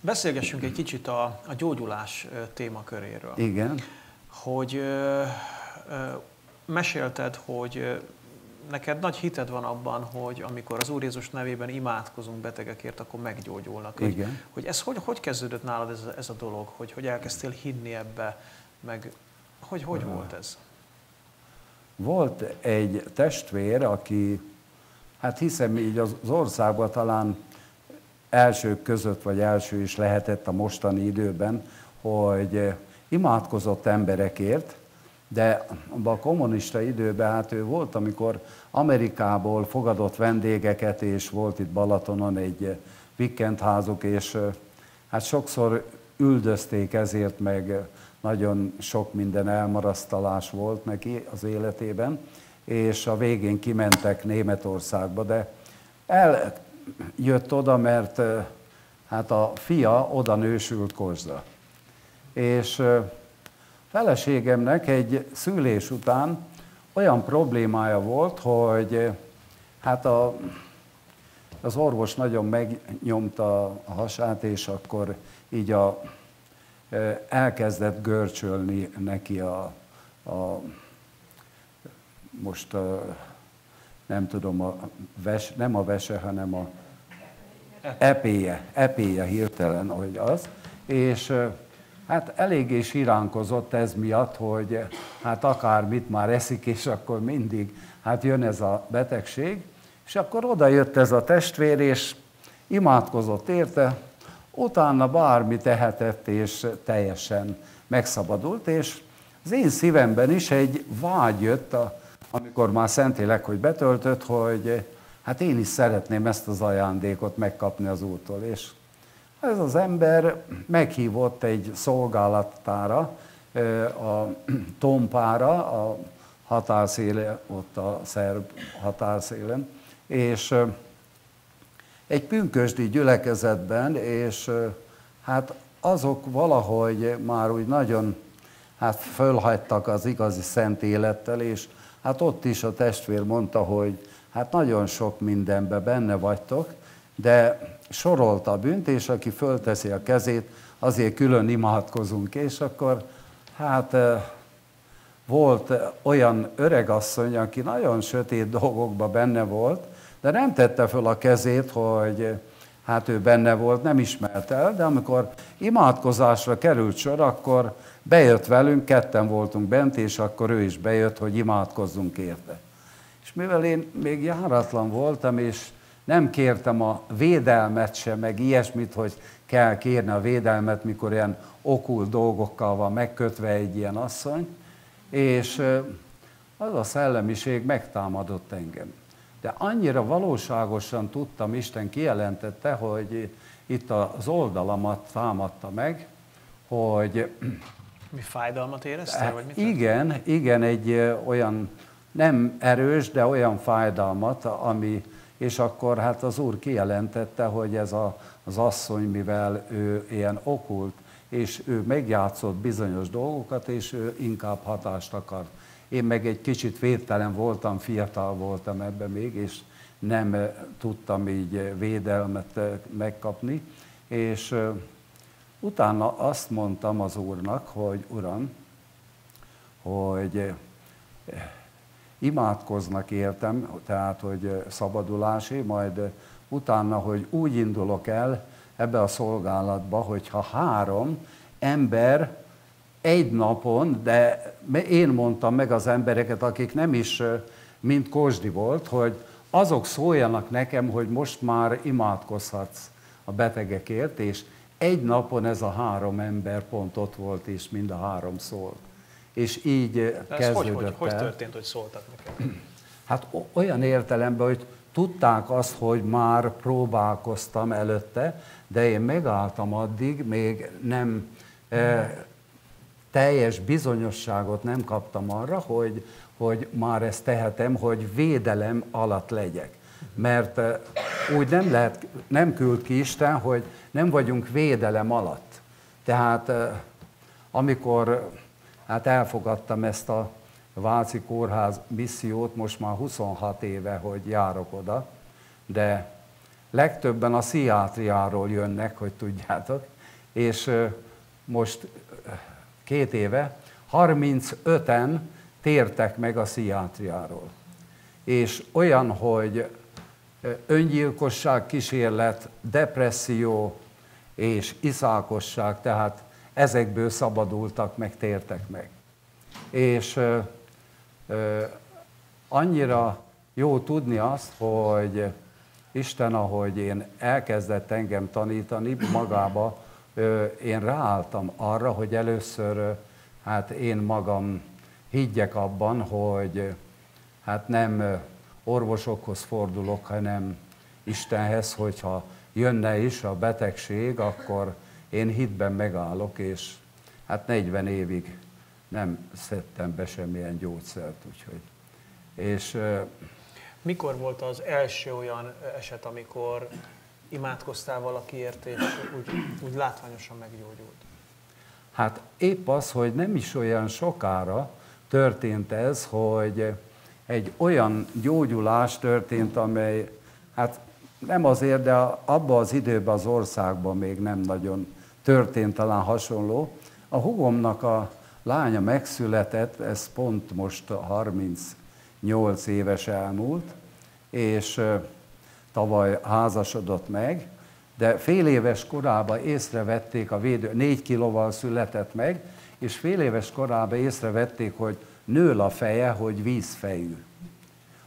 Beszélgessünk egy kicsit a, a gyógyulás témaköréről. Igen. Hogy ö, ö, mesélted, hogy neked nagy hited van abban, hogy amikor az Úr Jézus nevében imádkozunk betegekért, akkor meggyógyulnak. Igen. Hogy, hogy ez hogy, hogy kezdődött nálad ez, ez a dolog, hogy, hogy elkezdtél hinni ebbe, meg hogy, hogy volt ez? Volt egy testvér, aki, hát hiszem így az országban talán elsők között, vagy első is lehetett a mostani időben, hogy imádkozott emberekért, de a kommunista időben hát ő volt, amikor Amerikából fogadott vendégeket, és volt itt Balatonon egy vikendházuk, és hát sokszor üldözték ezért, meg nagyon sok minden elmarasztalás volt neki az életében, és a végén kimentek Németországba, de eljött oda, mert hát a fia oda nősült Kozsda. És feleségemnek egy szülés után olyan problémája volt, hogy hát a, az orvos nagyon megnyomta a hasát, és akkor így a, elkezdett görcsölni neki a, a most a, nem tudom, a ves, nem a vese, hanem a epéje, epéje hirtelen, hogy az, és Hát eléggé siránkozott ez miatt, hogy hát akármit már eszik, és akkor mindig hát jön ez a betegség, és akkor oda jött ez a testvér, és imádkozott érte, utána bármi tehetett, és teljesen megszabadult, és az én szívemben is egy vágy jött, a, amikor már szentélek, hogy betöltött, hogy hát én is szeretném ezt az ajándékot megkapni az úrtól, és ez az ember meghívott egy szolgálatára, a Tompára, a határszéle, ott a szerb határszélen, és egy pünkösdi gyülekezetben, és hát azok valahogy már úgy nagyon hát fölhagytak az igazi szent élettel, és hát ott is a testvér mondta, hogy hát nagyon sok mindenben benne vagytok, de sorolta a bűnt, és aki fölteszi a kezét, azért külön imádkozunk. És akkor hát volt olyan öregasszony, aki nagyon sötét dolgokban benne volt, de nem tette föl a kezét, hogy hát ő benne volt, nem ismert el, de amikor imádkozásra került sor, akkor bejött velünk, ketten voltunk bent, és akkor ő is bejött, hogy imádkozzunk érte. És mivel én még járatlan voltam, és nem kértem a védelmet sem, meg ilyesmit, hogy kell kérni a védelmet, mikor ilyen okul dolgokkal van megkötve egy ilyen asszony, és az a szellemiség megtámadott engem. De annyira valóságosan tudtam, Isten kijelentette, hogy itt az oldalamat támadta meg, hogy... Mi fájdalmat éreztél? Vagy mit igen, igen, egy olyan nem erős, de olyan fájdalmat, ami és akkor hát az úr kijelentette, hogy ez a, az asszony, mivel ő ilyen okult, és ő megjátszott bizonyos dolgokat, és ő inkább hatást akar. Én meg egy kicsit védtelen voltam, fiatal voltam ebben még, és nem tudtam így védelmet megkapni, és utána azt mondtam az úrnak, hogy uram, hogy imádkoznak értem, tehát, hogy szabadulásé, majd utána, hogy úgy indulok el ebbe a szolgálatba, hogyha három ember egy napon, de én mondtam meg az embereket, akik nem is mint Kosdi volt, hogy azok szóljanak nekem, hogy most már imádkozhatsz a betegekért, és egy napon ez a három ember pont ott volt, és mind a három szólt és így De kezdődött hogy, hogy, hogy történt, hogy szóltak neked? Hát olyan értelemben, hogy tudták azt, hogy már próbálkoztam előtte, de én megálltam addig, még nem e, teljes bizonyosságot nem kaptam arra, hogy, hogy már ezt tehetem, hogy védelem alatt legyek. Mert e, úgy nem lehet, nem küld ki Isten, hogy nem vagyunk védelem alatt. Tehát e, amikor hát elfogadtam ezt a Váci Kórház missziót, most már 26 éve, hogy járok oda, de legtöbben a pszichiátriáról jönnek, hogy tudjátok, és most két éve 35-en tértek meg a pszichiátriáról. És olyan, hogy öngyilkosság kísérlet, depresszió és iszákosság, tehát ezekből szabadultak meg, tértek meg. És ö, ö, annyira jó tudni azt, hogy Isten, ahogy én elkezdett engem tanítani, magába ö, én ráálltam arra, hogy először hát én magam higgyek abban, hogy hát nem orvosokhoz fordulok, hanem Istenhez, hogyha jönne is a betegség, akkor én hitben megállok, és hát 40 évig nem szedtem be semmilyen gyógyszert, úgyhogy. És, Mikor volt az első olyan eset, amikor imádkoztál valakiért, és úgy, úgy látványosan meggyógyult? Hát épp az, hogy nem is olyan sokára történt ez, hogy egy olyan gyógyulás történt, amely hát nem azért, de abban az időben az országban még nem nagyon történt talán hasonló. A hugomnak a lánya megszületett, ez pont most 38 éves elmúlt, és tavaly házasodott meg, de fél éves korában észrevették a védő, négy kilóval született meg, és fél éves korában észrevették, hogy nő a feje, hogy vízfejű.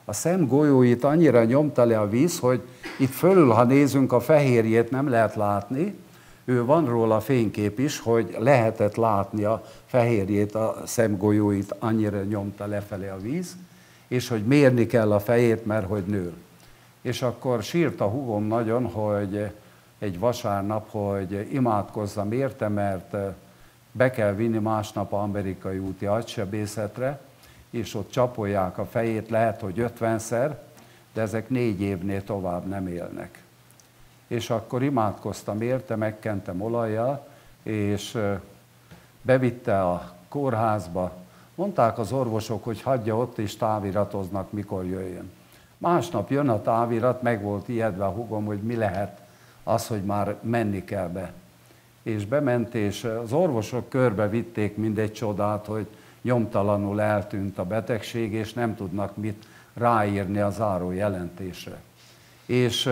A szem golyóit annyira nyomta le a víz, hogy itt fölül, ha nézünk, a fehérjét nem lehet látni, ő van róla fénykép is, hogy lehetett látni a fehérjét, a szemgolyóit, annyira nyomta lefelé a víz, és hogy mérni kell a fejét, mert hogy nő. És akkor sírt a hugom nagyon, hogy egy vasárnap, hogy imádkozzam érte, mert be kell vinni másnap amerikai úti agysebészetre, és ott csapolják a fejét, lehet, hogy ötvenszer, de ezek négy évnél tovább nem élnek. És akkor imádkoztam érte, megkentem olajjal, és bevitte a kórházba. Mondták az orvosok, hogy hagyja ott, és táviratoznak, mikor jöjjön. Másnap jön a távirat, meg volt ijedve a hugom, hogy mi lehet az, hogy már menni kell be. És bement, és az orvosok körbe vitték mindegy csodát, hogy nyomtalanul eltűnt a betegség, és nem tudnak mit ráírni a záró jelentésre. És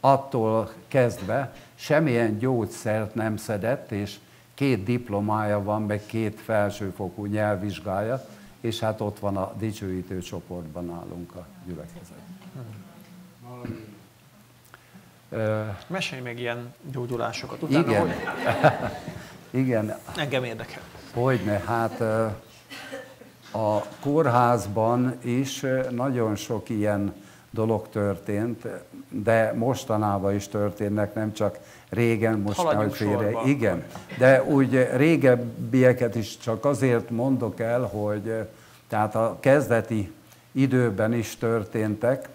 attól kezdve semmilyen gyógyszert nem szedett, és két diplomája van, meg két felsőfokú nyelvvizsgája, és hát ott van a dicsőítő csoportban állunk a gyülekezetben. Mesélj meg ilyen gyógyulásokat. Utána Igen. Hogy? Igen. Engem érdekel. Hogyne, hát a kórházban is nagyon sok ilyen dolog történt, de mostanában is történnek, nem csak régen, most nehogy félre. Igen, de úgy régebbieket is csak azért mondok el, hogy tehát a kezdeti időben is történtek.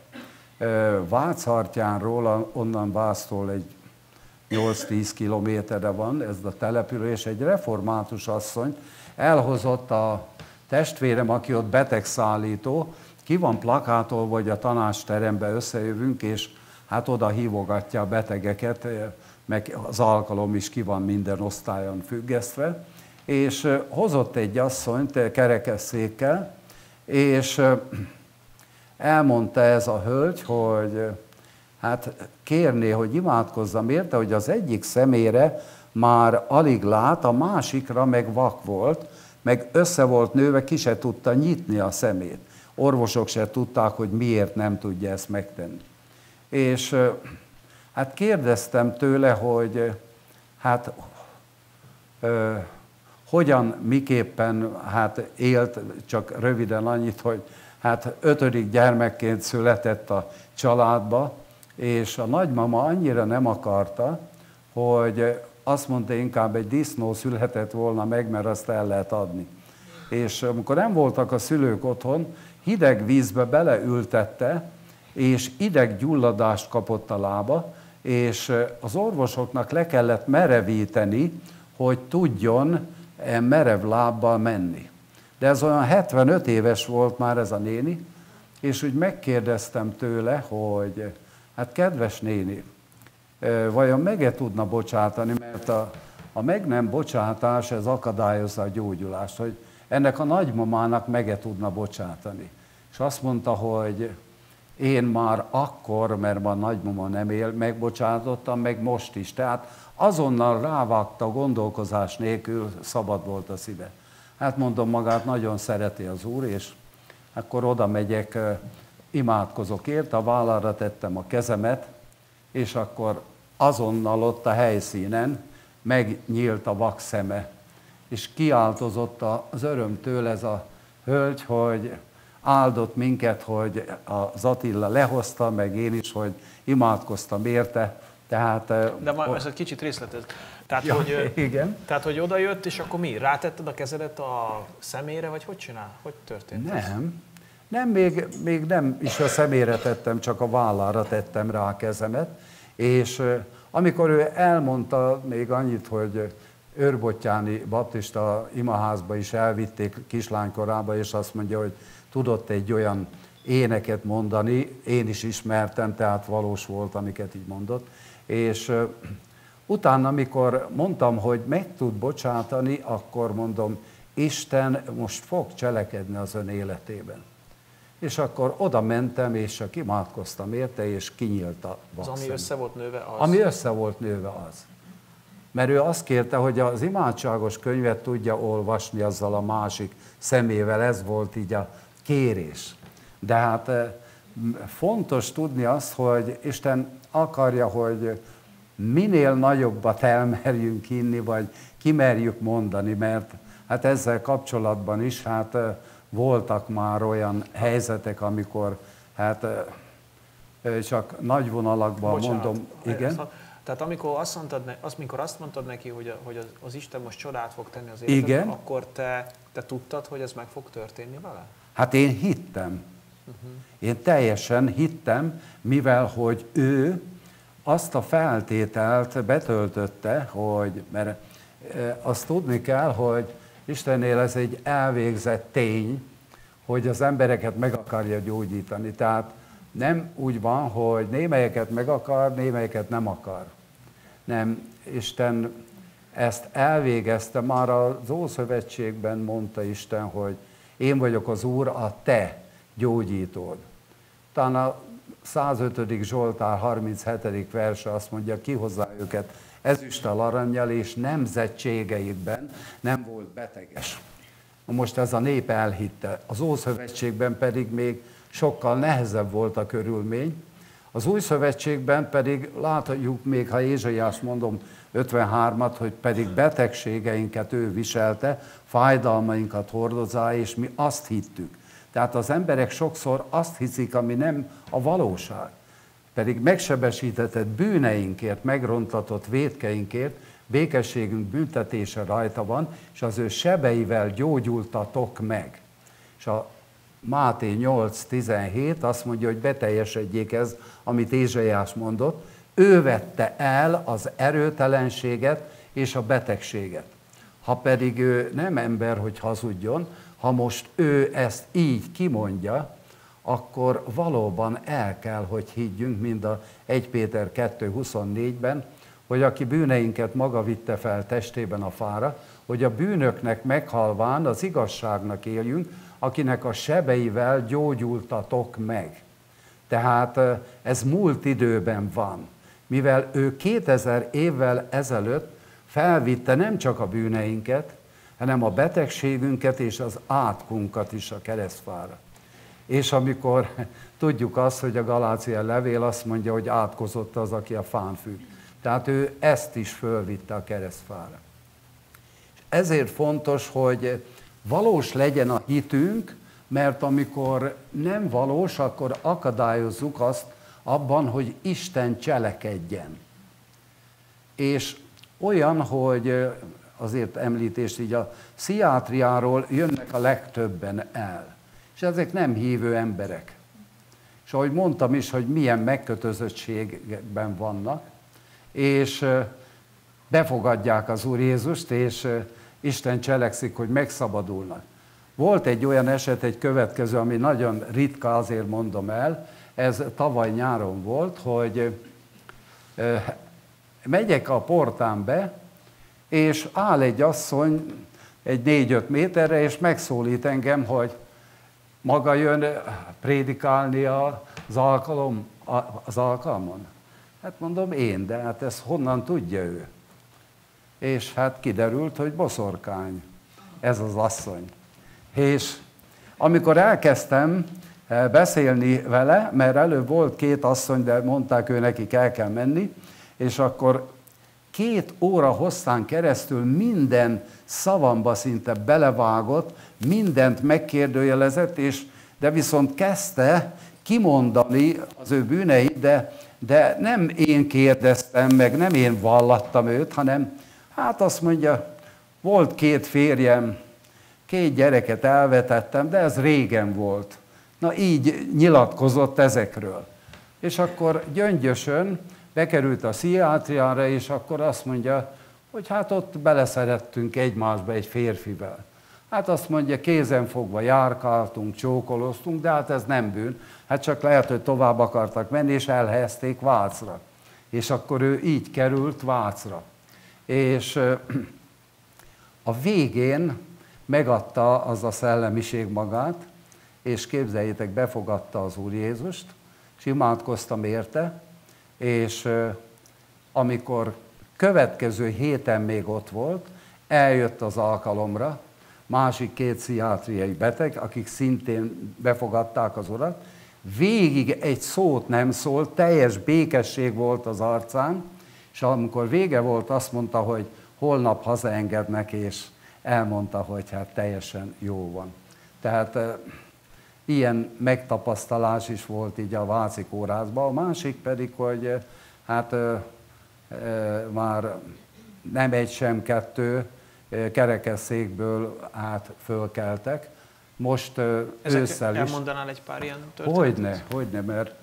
Váchartyánról, onnan Vásztól egy 8-10 kilométerre van ez a település, egy református asszony. Elhozott a testvérem, aki ott betegszállító, ki van plakától, vagy a tanácsterembe összejövünk, és hát oda hívogatja a betegeket, meg az alkalom is ki van minden osztályon függesztve, és hozott egy asszonyt kerekesszékkel, és elmondta ez a hölgy, hogy hát kérné, hogy imádkozzam érte, hogy az egyik szemére már alig lát, a másikra meg vak volt, meg össze volt nőve, ki se tudta nyitni a szemét. Orvosok se tudták, hogy miért nem tudja ezt megtenni. És hát kérdeztem tőle, hogy hát ö, hogyan, miképpen hát élt, csak röviden annyit, hogy hát ötödik gyermekként született a családba, és a nagymama annyira nem akarta, hogy azt mondta, inkább egy disznó született volna meg, mert azt el lehet adni. És amikor nem voltak a szülők otthon, hideg vízbe beleültette, és ideg gyulladást kapott a lába, és az orvosoknak le kellett merevíteni, hogy tudjon merev lábbal menni. De ez olyan 75 éves volt már ez a néni, és úgy megkérdeztem tőle, hogy hát kedves néni, vajon meg tudna bocsátani, mert a, a meg nem bocsátás, ez akadályozza a gyógyulást, hogy ennek a nagymamának meg tudna bocsátani. És azt mondta, hogy én már akkor, mert a nagymama nem él, megbocsátottam, meg most is. Tehát azonnal rávágta gondolkozás nélkül, szabad volt a szíve. Hát mondom, magát nagyon szereti az úr, és akkor oda megyek, imádkozok ért, a vállára tettem a kezemet, és akkor azonnal ott a helyszínen megnyílt a vak szeme, és kiáltozott az örömtől ez a hölgy, hogy áldott minket, hogy az Attila lehozta, meg én is, hogy imádkoztam érte. Tehát, De ma ez egy kicsit részletez. Tehát, ja, hogy, igen. tehát, hogy oda jött, és akkor mi? Rátetted a kezedet a szemére, vagy hogy csinál? Hogy történt Nem. Ez? Nem, még, még nem is a szemére tettem, csak a vállára tettem rá a kezemet. És amikor ő elmondta még annyit, hogy Őrbottyáni baptista imaházba is elvitték kislánykorába, és azt mondja, hogy tudott egy olyan éneket mondani, én is ismertem, tehát valós volt, amiket így mondott, és utána, amikor mondtam, hogy meg tud bocsátani, akkor mondom, Isten most fog cselekedni az ön életében. És akkor oda mentem, és csak imádkoztam érte, és kinyílt a Az, ami össze volt nőve, az? Ami össze volt nőve, az. Mert ő azt kérte, hogy az imádságos könyvet tudja olvasni azzal a másik szemével, ez volt így a kérés. De hát fontos tudni azt, hogy Isten akarja, hogy minél nagyobbat elmerjünk inni, vagy kimerjük mondani, mert hát ezzel kapcsolatban is hát voltak már olyan helyzetek, amikor hát csak nagy vonalakban Bocsánat, mondom, igen. Tehát amikor azt mondtad, ne, azt, mikor azt mondtad neki, hogy, hogy az, az Isten most csodát fog tenni az életedben, akkor te, te tudtad, hogy ez meg fog történni vele? Hát én hittem. Uh-huh. Én teljesen hittem, mivel hogy ő azt a feltételt betöltötte, hogy, mert e, azt tudni kell, hogy Istennél ez egy elvégzett tény, hogy az embereket meg akarja gyógyítani. Tehát nem úgy van, hogy némelyeket meg akar, némelyeket nem akar. Nem, Isten ezt elvégezte, már az Ószövetségben mondta Isten, hogy én vagyok az Úr, a te gyógyítód. Talán 105. Zsoltár 37. verse azt mondja, kihozza őket ezüsttel aranyjal, és nemzetségeikben nem volt beteges. Most ez a nép elhitte. Az Ószövetségben pedig még sokkal nehezebb volt a körülmény. Az Új Szövetségben pedig látjuk még, ha Ézsaiás mondom 53-at, hogy pedig betegségeinket ő viselte, fájdalmainkat hordozá, és mi azt hittük. Tehát az emberek sokszor azt hiszik, ami nem a valóság. Pedig megsebesítetett bűneinkért, megrontatott védkeinkért, békességünk büntetése rajta van, és az ő sebeivel gyógyultatok meg. És a Máté 8.17 azt mondja, hogy beteljesedjék ez, amit Ézsaiás mondott, ő vette el az erőtelenséget és a betegséget. Ha pedig ő nem ember, hogy hazudjon, ha most ő ezt így kimondja, akkor valóban el kell, hogy higgyünk, mind a 1 Péter 2.24-ben, hogy aki bűneinket maga vitte fel testében a fára, hogy a bűnöknek meghalván az igazságnak éljünk, akinek a sebeivel gyógyultatok meg. Tehát ez múlt időben van, mivel ő 2000 évvel ezelőtt felvitte nem csak a bűneinket, hanem a betegségünket és az átkunkat is a keresztfára. És amikor tudjuk azt, hogy a Galácia levél azt mondja, hogy átkozott az, aki a fán függ. Tehát ő ezt is fölvitte a keresztfára. Ezért fontos, hogy valós legyen a hitünk, mert amikor nem valós, akkor akadályozzuk azt abban, hogy Isten cselekedjen. És olyan, hogy azért említést így a pszichiátriáról jönnek a legtöbben el. És ezek nem hívő emberek. És ahogy mondtam is, hogy milyen megkötözöttségben vannak, és befogadják az Úr Jézust, és Isten cselekszik, hogy megszabadulnak. Volt egy olyan eset, egy következő, ami nagyon ritka, azért mondom el, ez tavaly nyáron volt, hogy megyek a portán be, és áll egy asszony egy négy-öt méterre, és megszólít engem, hogy maga jön prédikálni az, alkalom, az alkalmon. Hát mondom én, de hát ezt honnan tudja ő? És hát kiderült, hogy boszorkány, ez az asszony. És amikor elkezdtem eh, beszélni vele, mert előbb volt két asszony, de mondták ő nekik el kell menni, és akkor két óra hosszán keresztül minden szavamba szinte belevágott, mindent megkérdőjelezett, és de viszont kezdte kimondani az ő bűneit, de, de nem én kérdeztem meg, nem én vallattam őt, hanem hát azt mondja, volt két férjem, két gyereket elvetettem, de ez régen volt. Na így nyilatkozott ezekről. És akkor gyöngyösön bekerült a pszichiátriára, és akkor azt mondja, hogy hát ott beleszerettünk egymásba egy férfivel. Hát azt mondja, kézen fogva járkáltunk, csókoloztunk, de hát ez nem bűn. Hát csak lehet, hogy tovább akartak menni, és elhelyezték Vácra. És akkor ő így került Vácra. És a végén megadta az a szellemiség magát, és képzeljétek, befogadta az Úr Jézust, és imádkoztam érte, és amikor következő héten még ott volt, eljött az alkalomra, másik két pszichiátriai beteg, akik szintén befogadták az urat, végig egy szót nem szólt, teljes békesség volt az arcán, és amikor vége volt, azt mondta, hogy holnap hazaengednek, és elmondta, hogy hát teljesen jó van. Tehát ilyen megtapasztalás is volt így a Váci kórházban. A másik pedig, hogy e, hát e, e, már nem egy sem kettő kerekesszékből át fölkeltek. Most Ezek ősszel is. Elmondanál egy pár ilyen történetet? Hogyne, hogyne, mert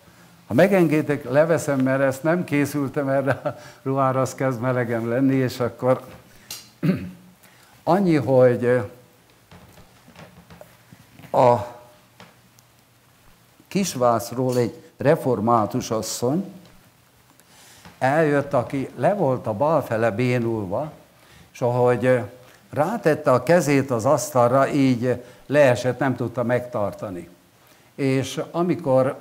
ha megengedek, leveszem, mert ezt nem készültem erre a ruhára, az kezd melegem lenni, és akkor annyi, hogy a Kisvászról egy református asszony eljött, aki le volt a bal fele bénulva, és ahogy rátette a kezét az asztalra, így leesett, nem tudta megtartani. És amikor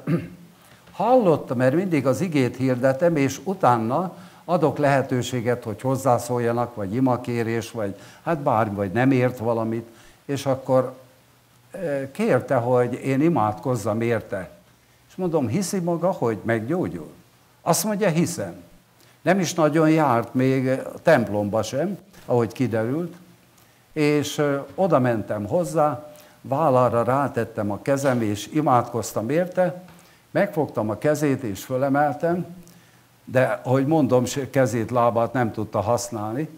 hallottam, mert mindig az igét hirdetem, és utána adok lehetőséget, hogy hozzászóljanak, vagy imakérés, vagy hát bármi, vagy nem ért valamit, és akkor kérte, hogy én imádkozzam érte. És mondom, hiszi maga, hogy meggyógyul? Azt mondja, hiszem. Nem is nagyon járt még a templomba sem, ahogy kiderült, és oda mentem hozzá, vállára rátettem a kezem, és imádkoztam érte, megfogtam a kezét, és fölemeltem, de ahogy mondom, kezét, lábát nem tudta használni.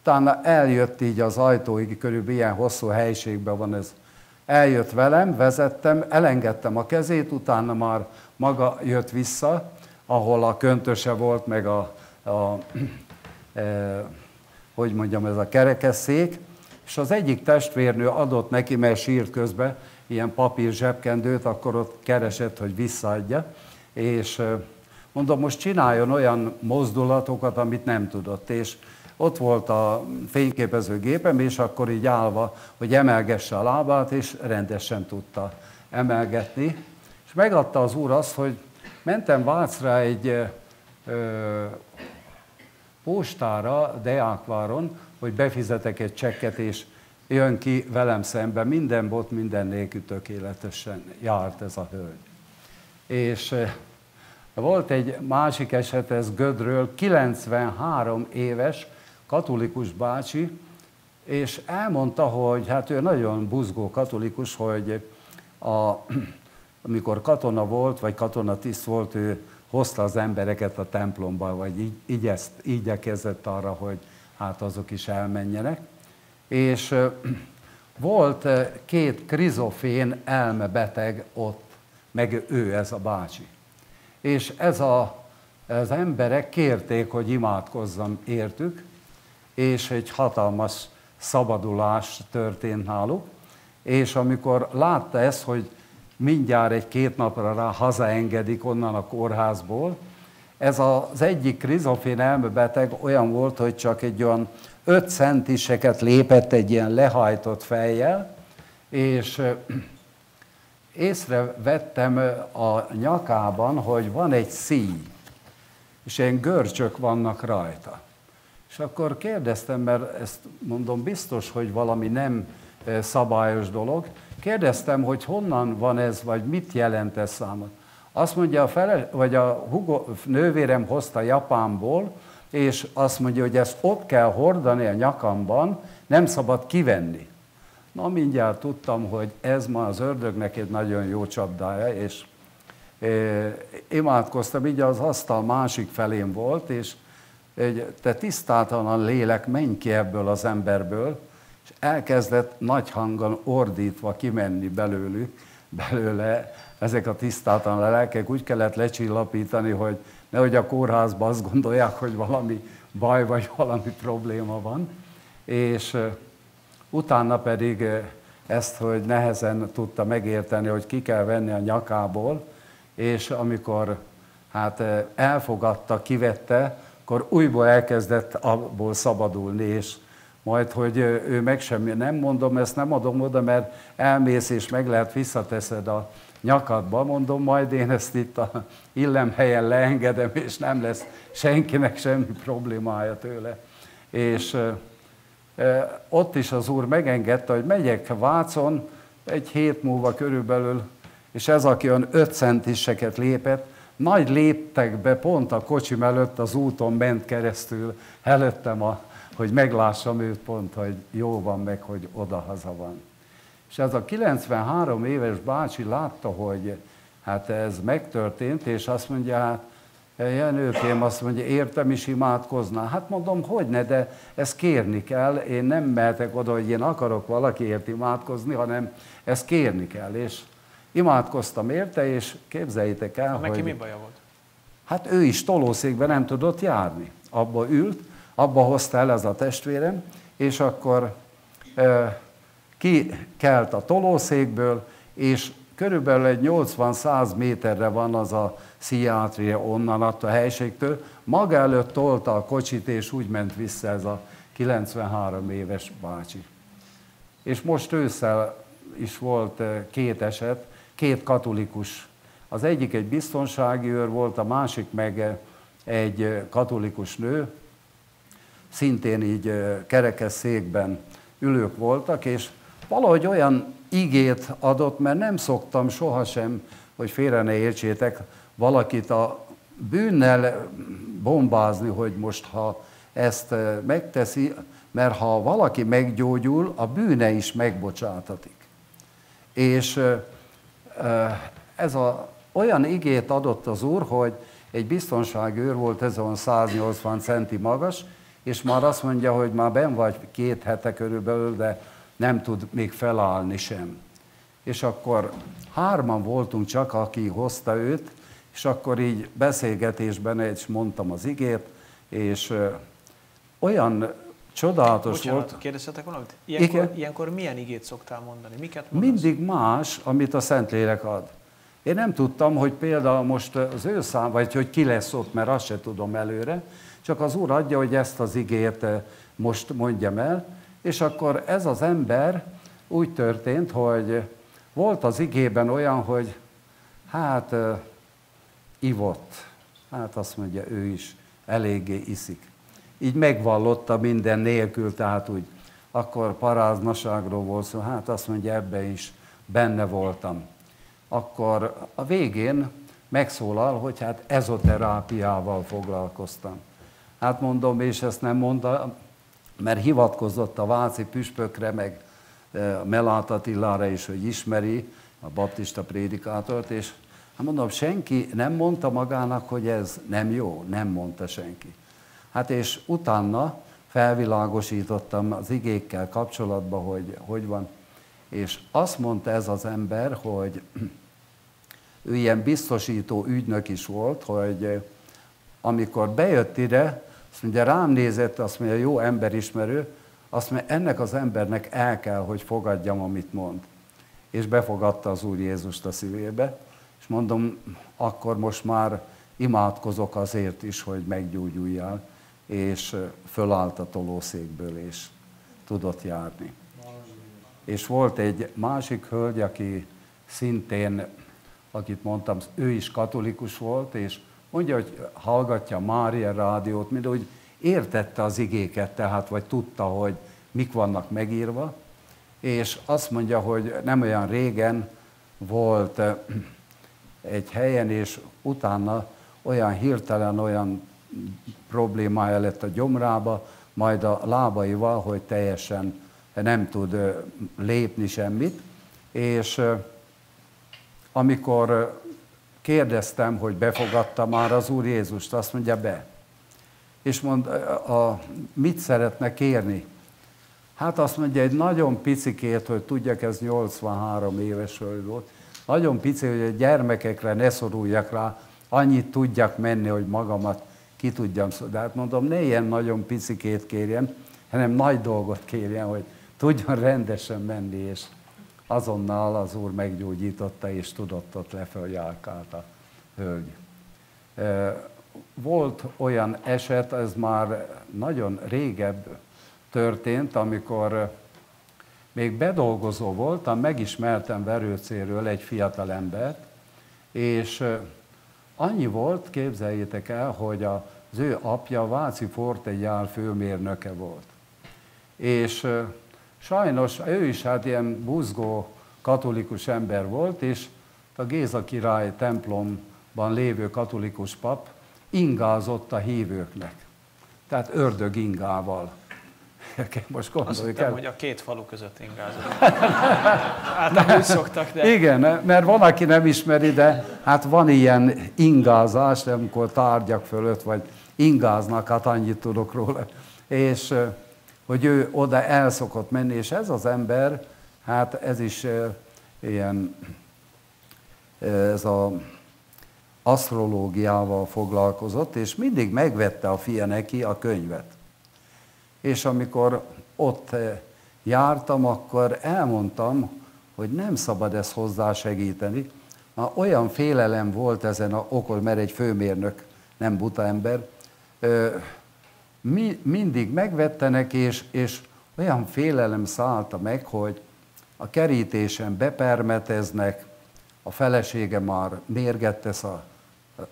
Utána eljött így az ajtóig, körülbelül ilyen hosszú helyiségben van ez. Eljött velem, vezettem, elengedtem a kezét, utána már maga jött vissza, ahol a köntöse volt, meg a, a e, hogy mondjam, ez a kerekesszék, és az egyik testvérnő adott neki, mert sírt közben, ilyen papír zsebkendőt, akkor ott keresett, hogy visszaadja, és Mondom, most csináljon olyan mozdulatokat, amit nem tudott. És ott volt a fényképezőgépem, és akkor így állva, hogy emelgesse a lábát, és rendesen tudta emelgetni. És megadta az úr azt, hogy mentem Vácra egy ö, postára, Deákváron, hogy befizetek egy csekket, és jön ki velem szembe. Minden bot, minden nélkül tökéletesen járt ez a hölgy. És volt egy másik eset, ez Gödről, 93 éves katolikus bácsi, és elmondta, hogy hát ő nagyon buzgó katolikus, hogy a, amikor katona volt, vagy katonatiszt volt, ő hozta az embereket a templomba, vagy így, így ezt, igyekezett arra, hogy hát azok is elmenjenek. És volt két krizofén elmebeteg ott, meg ő ez a bácsi és ez a, az emberek kérték, hogy imádkozzam értük, és egy hatalmas szabadulás történt náluk, és amikor látta ezt, hogy mindjárt egy-két napra rá hazaengedik onnan a kórházból. Ez az egyik krizofén elmebeteg olyan volt, hogy csak egy olyan 5 centiseket lépett egy ilyen lehajtott fejjel, és észrevettem a nyakában, hogy van egy szíj, és ilyen görcsök vannak rajta. És akkor kérdeztem, mert ezt mondom biztos, hogy valami nem szabályos dolog, kérdeztem, hogy honnan van ez, vagy mit jelent ez számot. Azt mondja, a fele, vagy a Hugo, nővérem hozta Japánból, és azt mondja, hogy ezt ott kell hordani a nyakamban, nem szabad kivenni. Na, mindjárt tudtam, hogy ez ma az ördögnek egy nagyon jó csapdája, és e, imádkoztam, így az asztal másik felén volt, és egy, te tisztátalan lélek, menj ki ebből az emberből, és elkezdett nagy hangon ordítva kimenni belőlük, belőle ezek a tisztátalan lelkek, úgy kellett lecsillapítani, hogy nehogy a kórházban azt gondolják, hogy valami baj vagy valami probléma van. És utána pedig ezt, hogy nehezen tudta megérteni, hogy ki kell venni a nyakából, és amikor hát elfogadta, kivette, akkor újból elkezdett abból szabadulni, és majd, hogy ő meg semmi, nem mondom, ezt nem adom oda, mert elmész és meg lehet visszateszed a nyakadba, mondom, majd én ezt itt a illemhelyen leengedem, és nem lesz senkinek semmi problémája tőle. És ott is az úr megengedte, hogy megyek Vácon, egy hét múlva körülbelül, és ez, aki olyan 5 centiseket lépett, nagy léptekbe pont a kocsi előtt az úton ment keresztül előttem, a, hogy meglássam őt pont, hogy jó van meg, hogy oda-haza van. És ez a 93 éves bácsi látta, hogy hát ez megtörtént, és azt mondja, hát Jenőkém azt mondja, értem is imádkozná. Hát mondom, hogy ne, de ezt kérni kell. Én nem mehetek oda, hogy én akarok valakiért imádkozni, hanem ezt kérni kell. És imádkoztam érte, és képzeljétek el, Neki hogy... mi baja volt? Hát ő is tolószékben nem tudott járni. Abba ült, abba hozta el ez a testvérem, és akkor kikelt a tolószékből, és körülbelül egy 80-100 méterre van az a sziátria onnan a helységtől. Maga előtt tolta a kocsit, és úgy ment vissza ez a 93 éves bácsi. És most ősszel is volt két eset, két katolikus. Az egyik egy biztonsági őr volt, a másik meg eh, egy eh, katolikus nő, szintén így kerekes székben ülők voltak, és valahogy olyan igét adott, mert nem szoktam sohasem, hogy félre ne értsétek, valakit a bűnnel bombázni, hogy most ha ezt eh, megteszi, mert ha valaki meggyógyul, a bűne is megbocsátatik. És eh, eh, ez a, olyan igét adott az Úr, hogy egy biztonságőr volt, ez olyan 180 centi magas, és már azt mondja, hogy már ben vagy két hete körülbelül, de nem tud még felállni sem. És akkor hárman voltunk csak, aki hozta őt, és akkor így beszélgetésben egy mondtam az igét, és olyan csodálatos Bocsánat, volt. kérdezhetek valamit? Ilyenkor, Igen? ilyenkor milyen igét szoktál mondani? Miket mondasz? Mindig más, amit a Szentlélek ad. Én nem tudtam, hogy például most az ő szám, vagy hogy ki lesz ott, mert azt se tudom előre, csak az Úr adja, hogy ezt az igét most mondjam el, és akkor ez az ember úgy történt, hogy volt az igében olyan, hogy hát uh, ivott. Hát azt mondja, ő is eléggé iszik. Így megvallotta minden nélkül, tehát úgy akkor paráznaságról volt szó, hát azt mondja, ebbe is benne voltam. Akkor a végén megszólal, hogy hát ezoterápiával foglalkoztam. Hát mondom, és ezt nem mondta, mert hivatkozott a váci püspökre, meg e, Melát Attilára is, hogy ismeri a baptista prédikátort, és hát mondom, senki nem mondta magának, hogy ez nem jó, nem mondta senki. Hát és utána felvilágosítottam az igékkel kapcsolatban, hogy hogy van, és azt mondta ez az ember, hogy ő ilyen biztosító ügynök is volt, hogy amikor bejött ide, azt mondja, rám nézett, azt mondja, jó emberismerő, azt mondja, ennek az embernek el kell, hogy fogadjam, amit mond. és befogadta az Úr Jézust a szívébe, és mondom, akkor most már imádkozok azért is, hogy meggyógyuljál, és fölállt a tolószékből, és tudott járni. És volt egy másik hölgy, aki szintén, akit mondtam, ő is katolikus volt, és mondja, hogy hallgatja Mária rádiót, mint hogy értette az igéket, tehát, vagy tudta, hogy mik vannak megírva, és azt mondja, hogy nem olyan régen volt egy helyen, és utána olyan hirtelen olyan problémája lett a gyomrába, majd a lábaival, hogy teljesen nem tud lépni semmit, és amikor kérdeztem, hogy befogadta már az Úr Jézust, azt mondja be. És mond, a, mit szeretne kérni? Hát azt mondja, egy nagyon picikét, hogy tudjak, ez 83 éves volt, nagyon pici, hogy a gyermekekre ne szoruljak rá, annyit tudjak menni, hogy magamat ki tudjam szólni. De hát mondom, ne ilyen nagyon picikét kérjen, hanem nagy dolgot kérjen, hogy tudjon rendesen menni, és azonnal az Úr meggyógyította, és tudott ott leföljálkált a hölgy. Volt olyan eset, ez már nagyon régebb történt, amikor még bedolgozó voltam, megismertem Verőcéről egy fiatal embert, és annyi volt, képzeljétek el, hogy az ő apja Váci Fortegyár főmérnöke volt. És sajnos ő is hát ilyen buzgó katolikus ember volt, és a Géza király templomban lévő katolikus pap ingázott a hívőknek. Tehát ördög ingával. Most gondoljuk Azt hittem, el. hogy a két falu között ingázott. hát úgy szoktak, de... Igen, mert van, aki nem ismeri, de hát van ilyen ingázás, amikor tárgyak fölött, vagy ingáznak, hát annyit tudok róla. És hogy ő oda el szokott menni, és ez az ember, hát ez is ilyen, ez a asztrológiával foglalkozott, és mindig megvette a fia neki a könyvet. És amikor ott jártam, akkor elmondtam, hogy nem szabad ezt hozzá segíteni. Na, olyan félelem volt ezen a okol, mert egy főmérnök, nem buta ember, mi, mindig megvettenek, és, és olyan félelem szállta meg, hogy a kerítésen bepermeteznek, a felesége már mérget tesz a,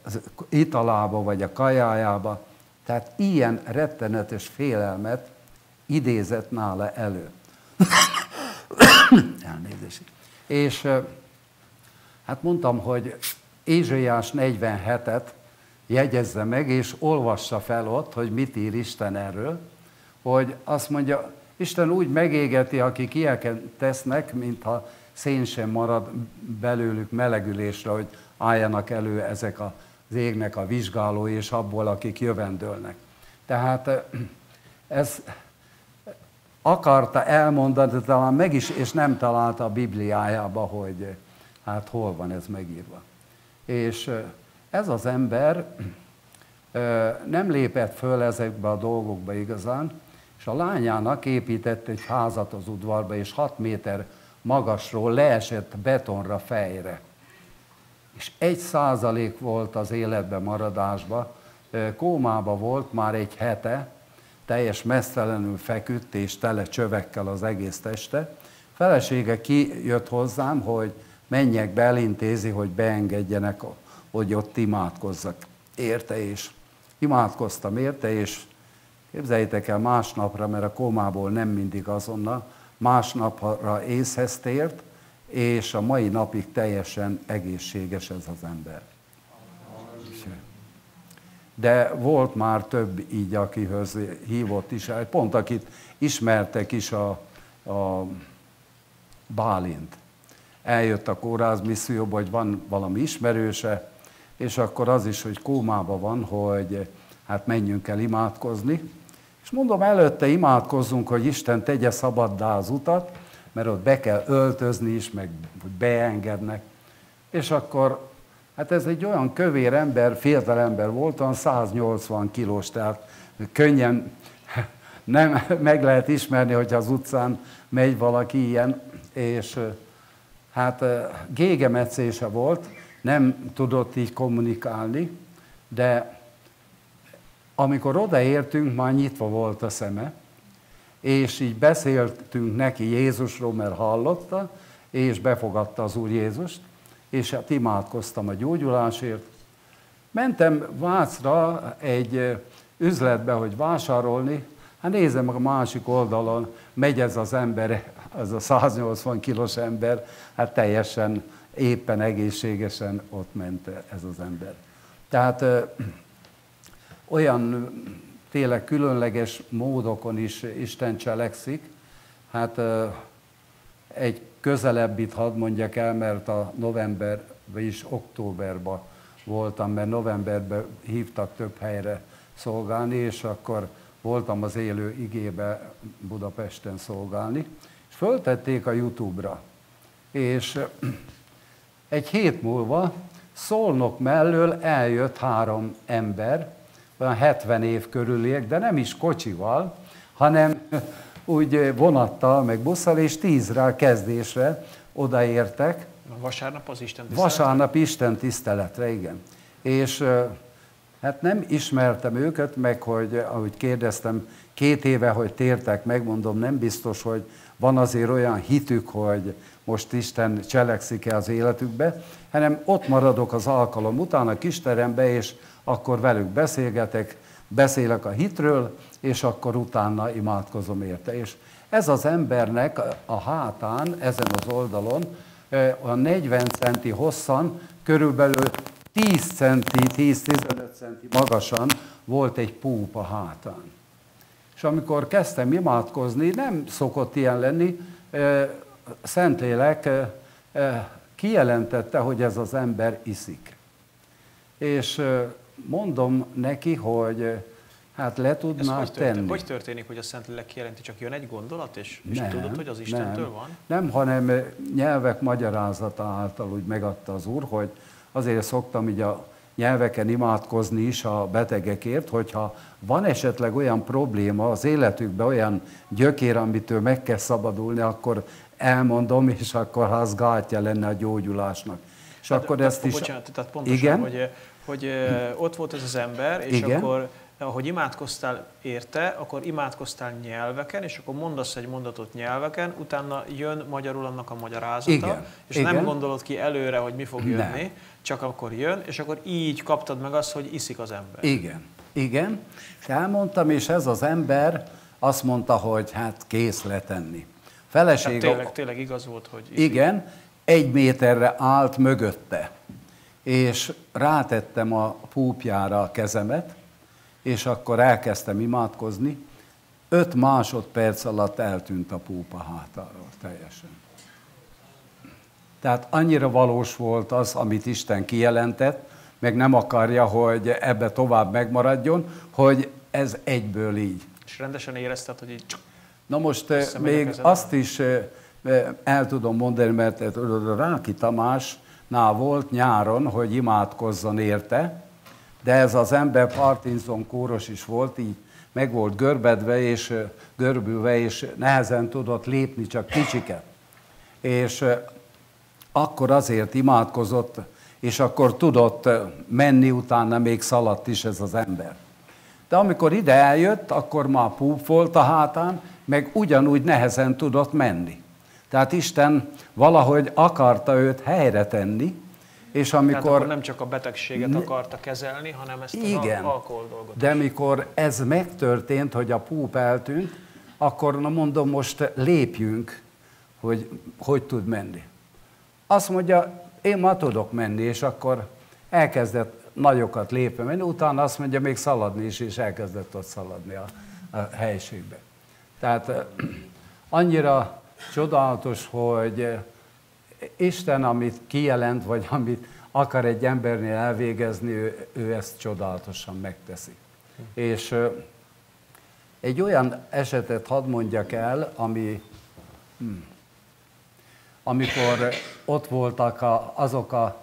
az italába vagy a kajájába. Tehát ilyen rettenetes félelmet idézett nála elő. Elnézést. És hát mondtam, hogy Ézsaiás 47-et jegyezze meg, és olvassa fel ott, hogy mit ír Isten erről, hogy azt mondja, Isten úgy megégeti, akik ilyeneket tesznek, mintha szén sem marad belőlük melegülésre, hogy álljanak elő ezek az égnek a vizsgálói, és abból, akik jövendőlnek. Tehát ez akarta elmondani, de talán meg is, és nem találta a Bibliájába, hogy hát hol van ez megírva. És ez az ember nem lépett föl ezekbe a dolgokba igazán, és a lányának épített egy házat az udvarba, és 6 méter magasról leesett betonra fejre. És egy százalék volt az életbe maradásba, kómába volt már egy hete, teljes mesztelenül feküdt és tele csövekkel az egész teste. Felesége kijött hozzám, hogy menjek be, elintézi, hogy beengedjenek hogy ott imádkozzak érte, és imádkoztam érte, és képzeljétek el másnapra, mert a komából nem mindig azonnal, másnapra észhez tért, és a mai napig teljesen egészséges ez az ember. De volt már több így, akihöz hívott is, pont akit ismertek is a, a Bálint. Eljött a kórház misszióba, hogy van valami ismerőse, és akkor az is, hogy kómában van, hogy hát menjünk el imádkozni. És mondom, előtte imádkozzunk, hogy Isten tegye szabaddá az utat, mert ott be kell öltözni is, meg hogy beengednek. És akkor, hát ez egy olyan kövér ember, fiatal ember volt, olyan 180 kilós, tehát könnyen nem meg lehet ismerni, hogyha az utcán megy valaki ilyen, és hát gégemetszése volt, nem tudott így kommunikálni, de amikor odaértünk, már nyitva volt a szeme, és így beszéltünk neki Jézusról, mert hallotta, és befogadta az Úr Jézust, és hát imádkoztam a gyógyulásért. Mentem Vácra egy üzletbe, hogy vásárolni, hát nézem a másik oldalon, megy ez az ember, ez a 180 kilós ember, hát teljesen éppen egészségesen ott ment ez az ember. Tehát olyan tényleg különleges módokon is Isten cselekszik. Hát egy közelebbit hadd mondjak el, mert a november, vagyis októberben voltam, mert novemberben hívtak több helyre szolgálni, és akkor voltam az élő igébe Budapesten szolgálni, és föltették a Youtube-ra. És egy hét múlva Szolnok mellől eljött három ember, olyan 70 év körüliek, de nem is kocsival, hanem úgy vonattal, meg busszal, és tízre kezdésre odaértek. Vasárnap az Isten tiszteletre? Vasárnap Isten tiszteletre, igen. És hát nem ismertem őket, meg hogy, ahogy kérdeztem, két éve, hogy tértek, megmondom, nem biztos, hogy van azért olyan hitük, hogy most Isten cselekszik-e az életükbe, hanem ott maradok az alkalom után a kisterembe, és akkor velük beszélgetek, beszélek a hitről, és akkor utána imádkozom érte. És ez az embernek a hátán, ezen az oldalon, a 40 centi hosszan, körülbelül 10 centi, 10-15 centi magasan volt egy púp a hátán. És amikor kezdtem imádkozni, nem szokott ilyen lenni, Szentlélek kijelentette, hogy ez az ember iszik. És mondom neki, hogy hát le tudná hogy tenni. Történik? Hogy történik, hogy a Szentlélek kijelenti, csak jön egy gondolat, és, és nem, tudod, hogy az Istentől nem, van? Nem, hanem nyelvek magyarázata által úgy megadta az Úr, hogy azért szoktam így a nyelveken imádkozni is a betegekért, hogyha van esetleg olyan probléma az életükben, olyan gyökér, amitől meg kell szabadulni, akkor elmondom, és akkor az gátja lenne a gyógyulásnak. És tehát, akkor tehát, ezt is... Bocsánat, tehát pontosan, igen? hogy, hogy ott volt ez az ember, és igen? akkor ahogy imádkoztál érte, akkor imádkoztál nyelveken, és akkor mondasz egy mondatot nyelveken, utána jön magyarul annak a magyarázata, igen, és igen. nem gondolod ki előre, hogy mi fog jönni, nem. csak akkor jön, és akkor így kaptad meg azt, hogy iszik az ember. Igen, igen. És elmondtam, és ez az ember azt mondta, hogy hát kész letenni. Feleség... Tehát tényleg, tényleg igaz volt, hogy... Igen, egy méterre állt mögötte, és rátettem a púpjára a kezemet, és akkor elkezdtem imádkozni. Öt másodperc alatt eltűnt a púpa hátáról teljesen. Tehát annyira valós volt az, amit Isten kijelentett, meg nem akarja, hogy ebbe tovább megmaradjon, hogy ez egyből így. És rendesen érezted, hogy így Na most eh, még azt is eh, eh, el tudom mondani, mert Ráki Tamásnál volt nyáron, hogy imádkozzon érte, de ez az ember Parkinson kóros is volt, így meg volt görbedve és görbülve, és nehezen tudott lépni, csak kicsiket. És akkor azért imádkozott, és akkor tudott menni, utána még szaladt is ez az ember. De amikor ide eljött, akkor már púp volt a hátán, meg ugyanúgy nehezen tudott menni. Tehát Isten valahogy akarta őt helyre tenni, és amikor... Tehát akkor nem csak a betegséget akarta kezelni, hanem ezt igen, az alkohol dolgot de amikor ez megtörtént, hogy a púp eltűnt, akkor na mondom, most lépjünk, hogy hogy tud menni. Azt mondja, én ma tudok menni, és akkor elkezdett nagyokat lépni menni, utána azt mondja, még szaladni is, és elkezdett ott szaladni a, a helységbe. Tehát annyira csodálatos, hogy Isten, amit kijelent, vagy amit akar egy embernél elvégezni, ő, ő ezt csodálatosan megteszi. És egy olyan esetet hadd mondjak egy ami, hm, amikor ott voltak a, azok a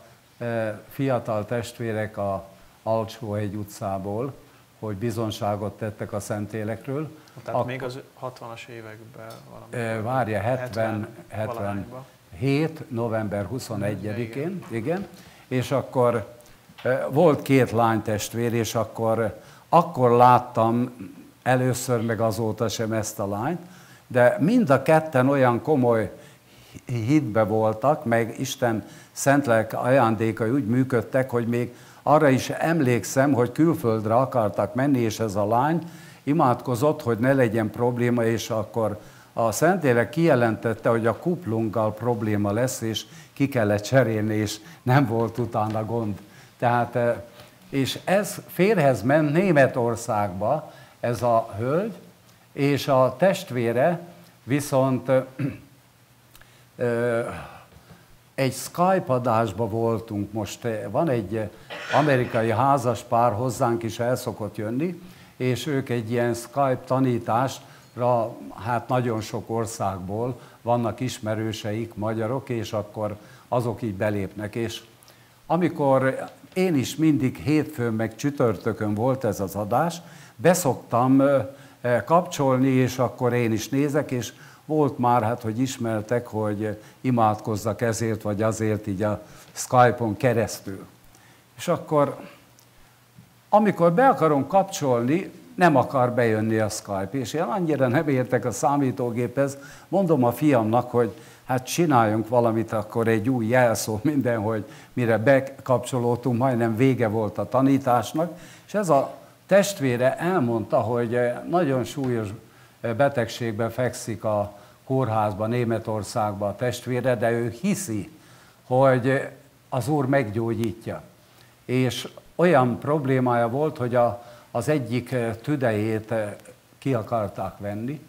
fiatal testvérek a egy utcából, hogy bizonságot tettek a szentélekről. Tehát Ak- még az 60-as években valami. Várja, 70, 70, 70 7. november 21-én, igen, és akkor volt két lánytestvér, és akkor, akkor láttam először, meg azóta sem ezt a lányt, de mind a ketten olyan komoly hitbe voltak, meg Isten szentlelk ajándékai úgy működtek, hogy még arra is emlékszem, hogy külföldre akartak menni, és ez a lány imádkozott, hogy ne legyen probléma, és akkor a Szentlélek kijelentette, hogy a kuplunggal probléma lesz, és ki kellett cserélni, és nem volt utána gond. Tehát, eh, és ez férhez ment Németországba, ez a hölgy, és a testvére viszont eh, eh, egy Skype adásba voltunk most, van egy amerikai házas pár hozzánk is el szokott jönni, és ők egy ilyen Skype tanításra, hát nagyon sok országból vannak ismerőseik, magyarok, és akkor azok így belépnek. És amikor én is mindig hétfőn meg csütörtökön volt ez az adás, beszoktam kapcsolni, és akkor én is nézek, és volt már, hát, hogy ismertek, hogy imádkozzak ezért, vagy azért így a Skype-on keresztül. És akkor, amikor be akarom kapcsolni, nem akar bejönni a Skype, és én annyira nem értek a számítógéphez, mondom a fiamnak, hogy hát csináljunk valamit, akkor egy új jelszó minden, hogy mire bekapcsolódtunk, majdnem vége volt a tanításnak, és ez a testvére elmondta, hogy nagyon súlyos betegségben fekszik a kórházban, Németországban a testvére, de ő hiszi, hogy az Úr meggyógyítja. És olyan problémája volt, hogy a, az egyik tüdejét ki akarták venni,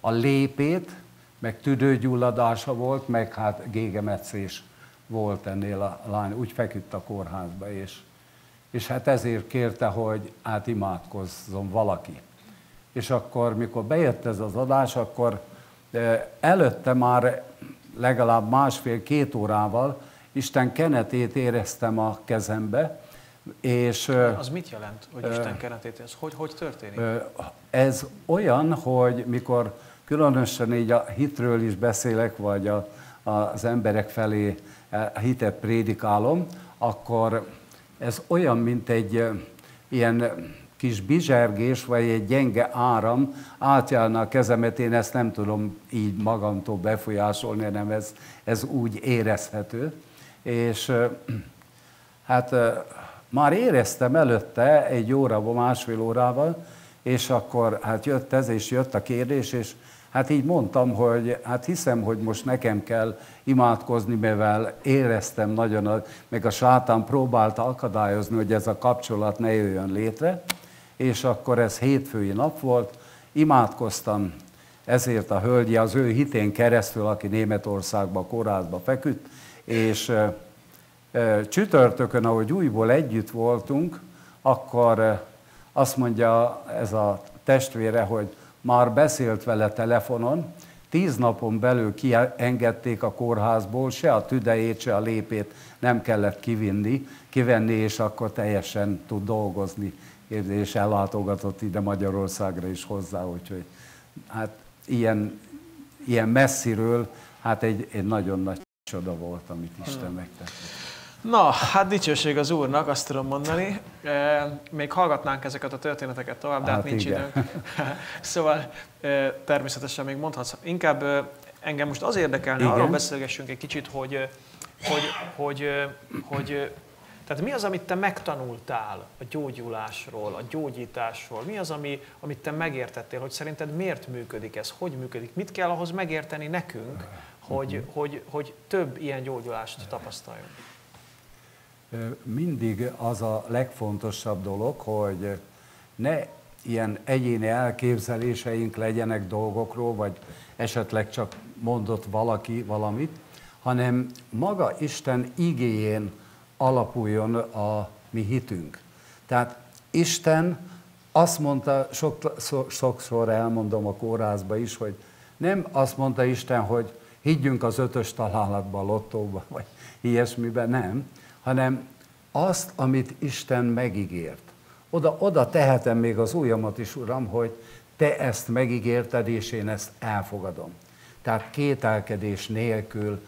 a lépét, meg tüdőgyulladása volt, meg hát gégemetszés volt ennél a lány, úgy feküdt a kórházba, és, és hát ezért kérte, hogy hát imádkozzon valaki. És akkor, mikor bejött ez az adás, akkor előtte már legalább másfél-két órával Isten kenetét éreztem a kezembe, és, az mit jelent, hogy Isten kenetét? Ez hogy, hogy történik? Ez olyan, hogy mikor különösen így a hitről is beszélek, vagy a, az emberek felé a hitet prédikálom, akkor ez olyan, mint egy ilyen kis bizsergés, vagy egy gyenge áram átjárna a kezemet, én ezt nem tudom így magamtól befolyásolni, hanem ez, ez úgy érezhető. És hát már éreztem előtte egy órával, másfél órával, és akkor hát jött ez, és jött a kérdés, és hát így mondtam, hogy hát hiszem, hogy most nekem kell imádkozni, mivel éreztem nagyon, meg a sátán próbálta akadályozni, hogy ez a kapcsolat ne jöjjön létre, és akkor ez hétfői nap volt, imádkoztam ezért a hölgyi, az ő hitén keresztül, aki Németországban, kórházba feküdt, és csütörtökön, ahogy újból együtt voltunk, akkor azt mondja ez a testvére, hogy már beszélt vele telefonon, tíz napon belül kiengedték a kórházból, se a tüdejét, se a lépét nem kellett kivinni, kivenni, és akkor teljesen tud dolgozni, és ellátogatott ide Magyarországra is hozzá, úgyhogy hát ilyen, ilyen messziről, hát egy, egy nagyon nagy csoda volt, amit Isten megtett. Na, hát dicsőség az Úrnak, azt tudom mondani. Még hallgatnánk ezeket a történeteket tovább, de hát, hát nincs igen. időnk. szóval természetesen még mondhatsz. Inkább engem most az érdekelne, igen. arról beszélgessünk egy kicsit, hogy, hogy, hogy, hogy tehát mi az, amit te megtanultál a gyógyulásról, a gyógyításról? Mi az, ami, amit te megértettél, hogy szerinted miért működik ez, hogy működik? Mit kell ahhoz megérteni nekünk, hogy, hogy, hogy több ilyen gyógyulást tapasztaljunk? mindig az a legfontosabb dolog, hogy ne ilyen egyéni elképzeléseink legyenek dolgokról, vagy esetleg csak mondott valaki valamit, hanem maga Isten igéjén alapuljon a mi hitünk. Tehát Isten azt mondta, sok, sokszor elmondom a kórházba is, hogy nem azt mondta Isten, hogy higgyünk az ötös találatba, lottóba, vagy ilyesmiben, nem, hanem azt, amit Isten megígért. Oda, oda tehetem még az ujjamat is, Uram, hogy te ezt megígérted, és én ezt elfogadom. Tehát kételkedés nélkül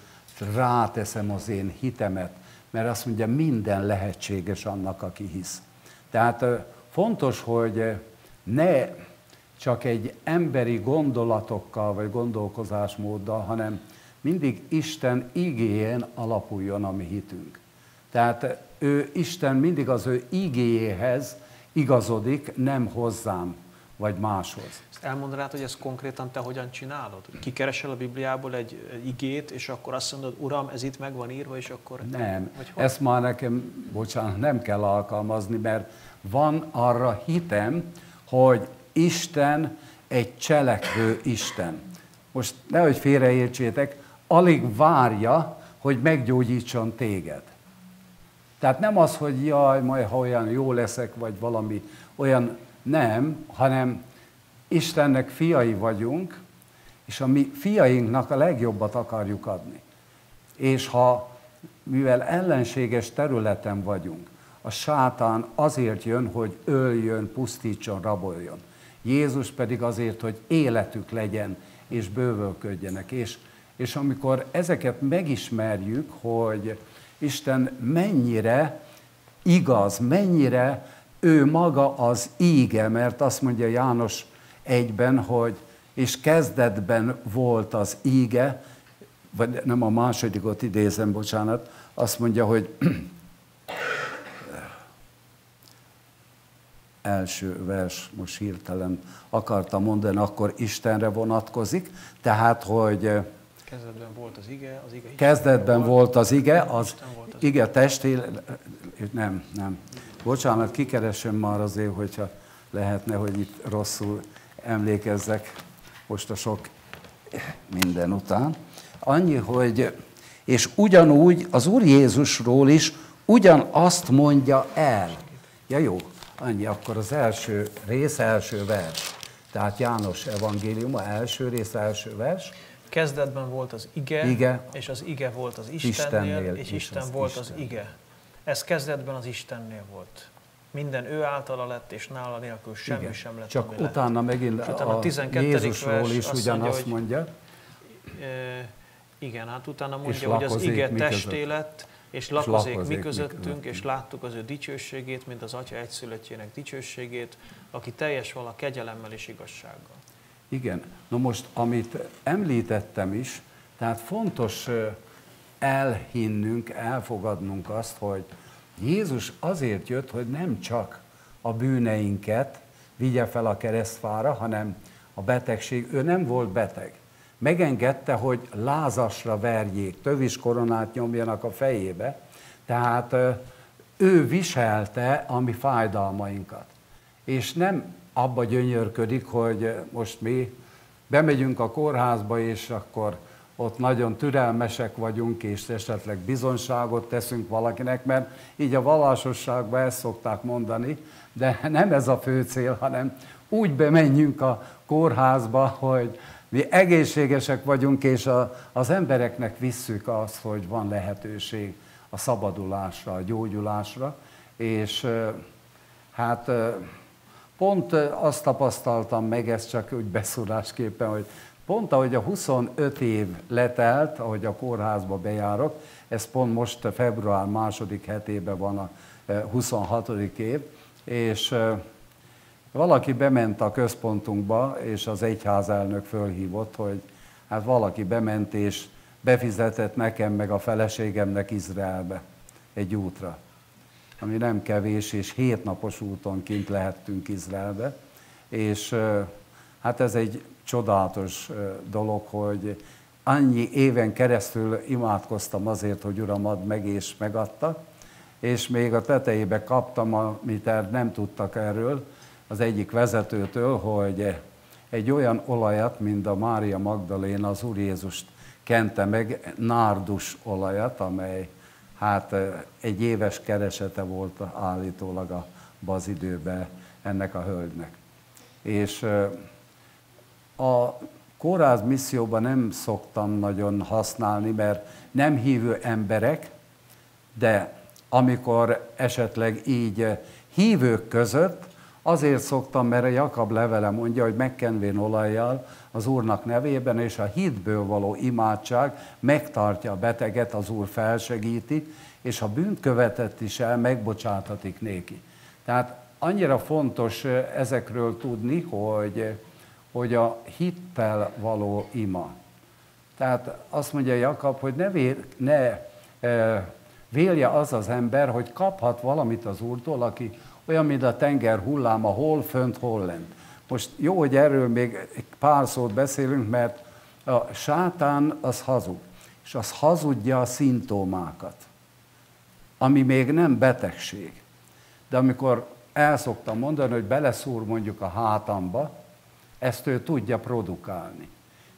ráteszem az én hitemet, mert azt mondja, minden lehetséges annak, aki hisz. Tehát fontos, hogy ne csak egy emberi gondolatokkal vagy gondolkozásmóddal, hanem mindig Isten igéjén alapuljon a mi hitünk. Tehát ő, Isten mindig az ő igéjéhez igazodik, nem hozzám vagy máshoz. Ezt elmondanád, hogy ezt konkrétan te hogyan csinálod? Kikeresel a Bibliából egy igét, és akkor azt mondod, Uram, ez itt meg van írva, és akkor... Nem, ezt már nekem, bocsánat, nem kell alkalmazni, mert van arra hitem, hogy Isten egy cselekvő Isten. Most nehogy félreértsétek, alig várja, hogy meggyógyítson téged. Tehát nem az, hogy jaj, majd ha olyan jó leszek, vagy valami olyan, nem, hanem Istennek fiai vagyunk, és a mi fiainknak a legjobbat akarjuk adni. És ha, mivel ellenséges területen vagyunk, a sátán azért jön, hogy öljön, pusztítson, raboljon. Jézus pedig azért, hogy életük legyen, és bővölködjenek. És, és amikor ezeket megismerjük, hogy Isten mennyire igaz, mennyire ő maga az íge, mert azt mondja János egyben, hogy és kezdetben volt az íge, vagy nem a másodikot idézem, bocsánat, azt mondja, hogy első vers, most hirtelen akartam mondani, akkor Istenre vonatkozik, tehát, hogy Kezdetben volt az ige, az ige Kezdetben volt, volt az ige, az, az ige testé, nem, nem. Bocsánat, kikeresem már azért, hogyha lehetne, hogy itt rosszul emlékezzek most a sok minden után. Annyi, hogy, és ugyanúgy az Úr Jézusról is ugyanazt mondja el. Ja jó, annyi, akkor az első rész, első vers. Tehát János evangéliuma, első rész, első vers. Kezdetben volt az ige, ige és az ige volt az Istennél, Istennél és Isten az volt Isten. az ige. Ez kezdetben az Istennél volt. Minden ő általa lett, és nála nélkül semmi Igen. sem lett, Csak utána lett. megint utána a, a 12. Jézusról is ugyanazt mondja. mondja. E, igen, hát utána mondja, hogy az ige testé lett, és lakozik, lakozik mi közöttünk, és láttuk az ő dicsőségét, mint az Atya egyszülöttjének dicsőségét, aki teljes vala kegyelemmel és igazsággal. Igen. Na most, amit említettem is, tehát fontos elhinnünk, elfogadnunk azt, hogy Jézus azért jött, hogy nem csak a bűneinket vigye fel a keresztfára, hanem a betegség, ő nem volt beteg. Megengedte, hogy lázasra verjék, tövis koronát nyomjanak a fejébe, tehát ő viselte a mi fájdalmainkat. És nem abba gyönyörködik, hogy most mi bemegyünk a kórházba, és akkor ott nagyon türelmesek vagyunk, és esetleg bizonságot teszünk valakinek, mert így a vallásosságban ezt szokták mondani, de nem ez a fő cél, hanem úgy bemenjünk a kórházba, hogy mi egészségesek vagyunk, és a, az embereknek visszük azt, hogy van lehetőség a szabadulásra, a gyógyulásra, és hát pont azt tapasztaltam meg, ez csak úgy beszúrásképpen, hogy pont ahogy a 25 év letelt, ahogy a kórházba bejárok, ez pont most február második hetében van a 26. év, és valaki bement a központunkba, és az egyházelnök fölhívott, hogy hát valaki bement, és befizetett nekem meg a feleségemnek Izraelbe egy útra ami nem kevés, és hét napos úton kint lehettünk Izraelbe, és hát ez egy csodálatos dolog, hogy annyi éven keresztül imádkoztam azért, hogy Uram, add meg, és megadta, és még a tetejébe kaptam, amit nem tudtak erről, az egyik vezetőtől, hogy egy olyan olajat, mint a Mária Magdaléna az Úr Jézust kente meg, nárdus olajat, amely hát egy éves keresete volt állítólag a az időben ennek a hölgynek. És a kórház misszióban nem szoktam nagyon használni, mert nem hívő emberek, de amikor esetleg így hívők között, Azért szoktam, mert a Jakab levele mondja, hogy megkenvén olajjal az Úrnak nevében, és a hitből való imádság megtartja a beteget, az Úr felsegíti, és a bűnt követett is el, megbocsátatik néki. Tehát annyira fontos ezekről tudni, hogy, hogy a hittel való ima. Tehát azt mondja Jakab, hogy ne, vér, ne e, vélje az az ember, hogy kaphat valamit az Úrtól, aki olyan, mint a tenger hulláma, hol fönt, hol lent. Most jó, hogy erről még pár szót beszélünk, mert a sátán az hazug, és az hazudja a szintómákat, ami még nem betegség. De amikor el szoktam mondani, hogy beleszúr mondjuk a hátamba, ezt ő tudja produkálni.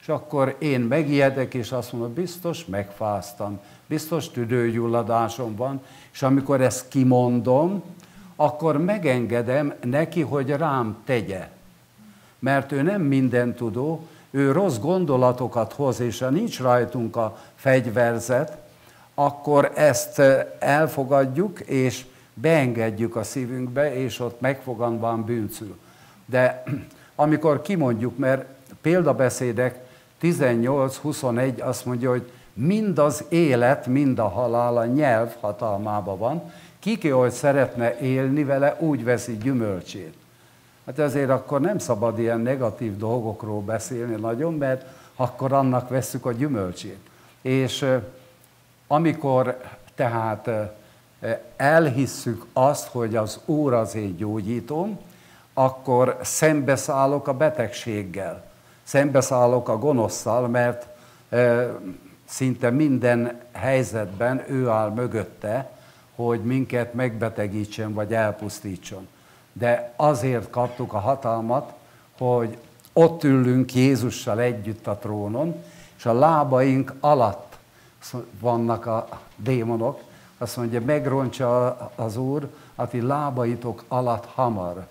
És akkor én megijedek, és azt mondom, biztos megfáztam, biztos tüdőgyulladásom van, és amikor ezt kimondom, akkor megengedem neki, hogy rám tegye. Mert ő nem minden tudó, ő rossz gondolatokat hoz, és ha nincs rajtunk a fegyverzet, akkor ezt elfogadjuk, és beengedjük a szívünkbe, és ott megfoganván bűncül. De amikor kimondjuk, mert példabeszédek 18-21 azt mondja, hogy mind az élet, mind a halál a nyelv hatalmában van, kiki, hogy szeretne élni vele, úgy veszi gyümölcsét. Hát ezért akkor nem szabad ilyen negatív dolgokról beszélni nagyon, mert akkor annak vesszük a gyümölcsét. És amikor tehát elhisszük azt, hogy az Úr az én gyógyítom, akkor szembeszállok a betegséggel, szembeszállok a gonoszszal, mert szinte minden helyzetben ő áll mögötte, hogy minket megbetegítsen vagy elpusztítson. De azért kaptuk a hatalmat, hogy ott ülünk Jézussal együtt a trónon, és a lábaink alatt vannak a démonok, azt mondja, megrontsa az Úr, aki lábaitok alatt hamar,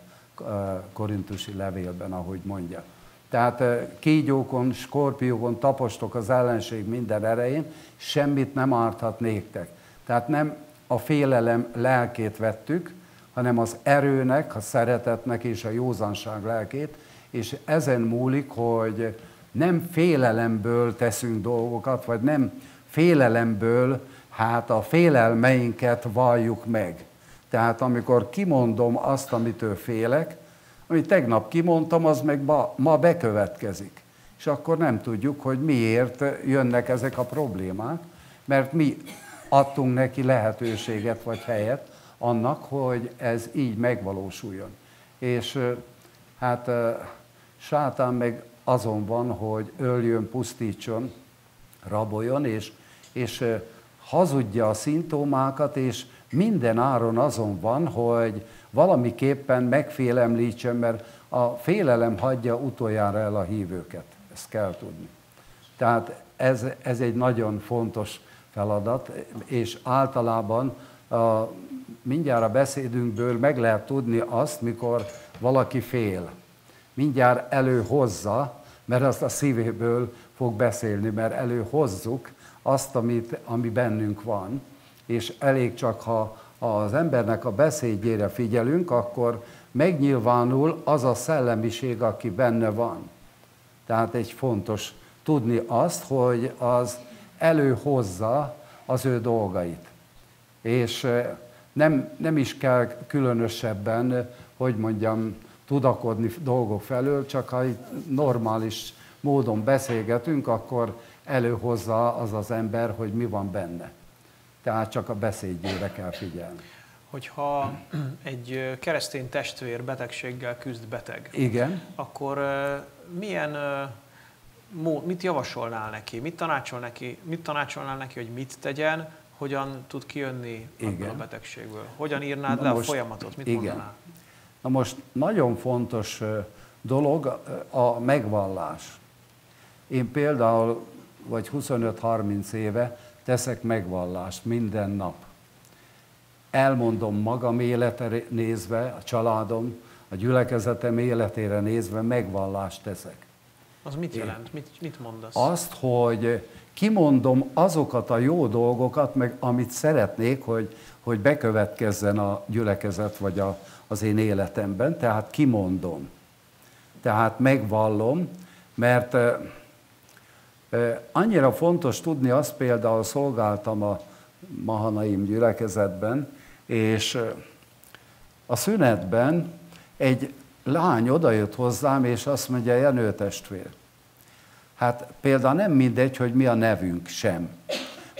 korintusi levélben, ahogy mondja. Tehát kígyókon, skorpiókon tapostok az ellenség minden erején, semmit nem árthat néktek. Tehát nem a félelem lelkét vettük, hanem az erőnek, a szeretetnek és a józanság lelkét, és ezen múlik, hogy nem félelemből teszünk dolgokat, vagy nem félelemből, hát a félelmeinket valljuk meg. Tehát amikor kimondom azt, amitől félek, amit tegnap kimondtam, az meg ma, ma bekövetkezik. És akkor nem tudjuk, hogy miért jönnek ezek a problémák, mert mi adtunk neki lehetőséget vagy helyet annak, hogy ez így megvalósuljon. És hát sátán meg azon van, hogy öljön, pusztítson, raboljon, és, és hazudja a szintómákat, és minden áron azon van, hogy valamiképpen megfélemlítsen, mert a félelem hagyja utoljára el a hívőket. Ezt kell tudni. Tehát ez, ez egy nagyon fontos feladat, és általában a, mindjárt a beszédünkből meg lehet tudni azt, mikor valaki fél. Mindjárt előhozza, mert azt a szívéből fog beszélni, mert előhozzuk azt, amit, ami bennünk van, és elég csak, ha az embernek a beszédjére figyelünk, akkor megnyilvánul az a szellemiség, aki benne van. Tehát egy fontos tudni azt, hogy az előhozza az ő dolgait. És nem, nem is kell különösebben, hogy mondjam, tudakodni dolgok felől, csak ha itt normális módon beszélgetünk, akkor előhozza az az ember, hogy mi van benne. Tehát csak a beszédjére kell figyelni. Hogyha egy keresztény testvér betegséggel küzd beteg, Igen. akkor milyen mit javasolnál neki, mit tanácsol neki, mit tanácsolnál neki, hogy mit tegyen, hogyan tud kijönni Igen. a betegségből? Hogyan írnád Na le most, a folyamatot? Mit igen. mondanál? Na most nagyon fontos dolog a megvallás. Én például, vagy 25-30 éve teszek megvallást minden nap. Elmondom magam életre nézve, a családom, a gyülekezetem életére nézve megvallást teszek. Az mit jelent? Mit, mit mondasz? Azt, hogy kimondom azokat a jó dolgokat, meg amit szeretnék, hogy, hogy bekövetkezzen a gyülekezet vagy a, az én életemben, tehát kimondom. Tehát megvallom, mert annyira fontos tudni, azt például szolgáltam a Mahanaim gyülekezetben, és a szünetben egy lány odajött hozzám, és azt mondja, Jenő testvér. Hát például nem mindegy, hogy mi a nevünk sem.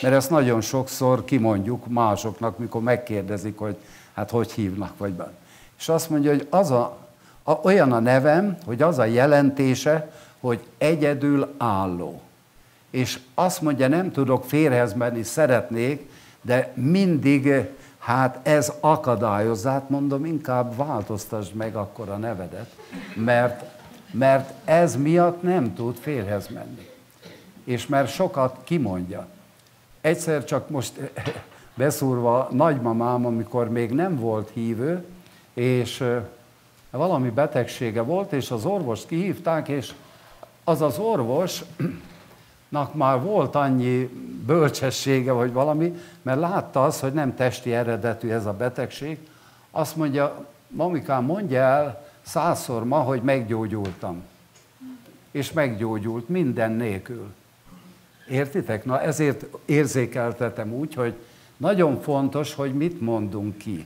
Mert ezt nagyon sokszor kimondjuk másoknak, mikor megkérdezik, hogy hát hogy hívnak, vagy ben. És azt mondja, hogy az a, a, olyan a nevem, hogy az a jelentése, hogy egyedül álló. És azt mondja, nem tudok férhez menni, szeretnék, de mindig, hát ez akadályozza, hát mondom, inkább változtasd meg akkor a nevedet, mert, mert ez miatt nem tud férhez menni. És mert sokat kimondja. Egyszer csak most beszúrva nagymamám, amikor még nem volt hívő, és valami betegsége volt, és az orvost kihívták, és az az orvosnak már volt annyi bölcsessége, vagy valami, mert látta az, hogy nem testi eredetű ez a betegség, azt mondja, mamikám, mondja el százszor ma, hogy meggyógyultam. És meggyógyult minden nélkül. Értitek? Na ezért érzékeltetem úgy, hogy nagyon fontos, hogy mit mondunk ki.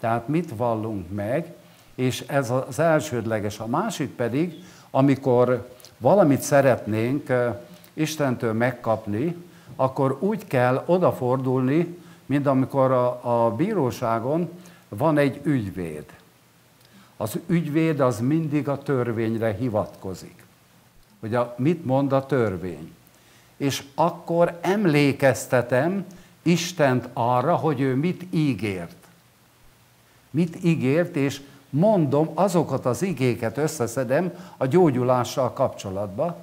Tehát mit vallunk meg, és ez az elsődleges. A másik pedig, amikor valamit szeretnénk Istentől megkapni, akkor úgy kell odafordulni, mint amikor a, a bíróságon van egy ügyvéd. Az ügyvéd az mindig a törvényre hivatkozik. Hogy a, mit mond a törvény. És akkor emlékeztetem Istent arra, hogy ő mit ígért. Mit ígért, és mondom, azokat az igéket összeszedem a gyógyulással kapcsolatban,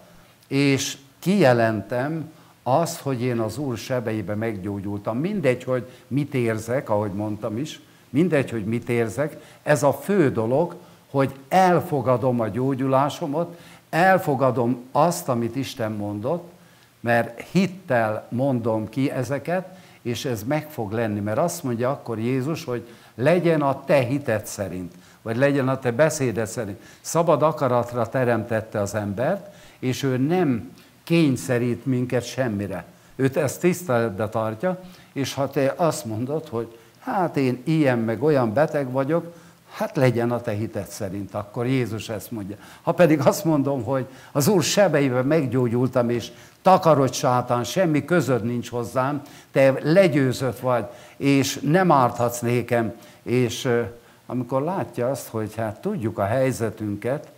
és kijelentem azt, hogy én az Úr sebeibe meggyógyultam. Mindegy, hogy mit érzek, ahogy mondtam is, mindegy, hogy mit érzek, ez a fő dolog, hogy elfogadom a gyógyulásomat, elfogadom azt, amit Isten mondott, mert hittel mondom ki ezeket, és ez meg fog lenni, mert azt mondja akkor Jézus, hogy legyen a te hited szerint, vagy legyen a te beszéded szerint. Szabad akaratra teremtette az embert, és ő nem kényszerít minket semmire. Őt ezt tiszteletbe tartja, és ha te azt mondod, hogy hát én ilyen meg olyan beteg vagyok, hát legyen a te hited szerint, akkor Jézus ezt mondja. Ha pedig azt mondom, hogy az Úr sebeiben meggyógyultam, és takarodj sátán, semmi közöd nincs hozzám, te legyőzött vagy, és nem árthatsz nékem, és amikor látja azt, hogy hát tudjuk a helyzetünket,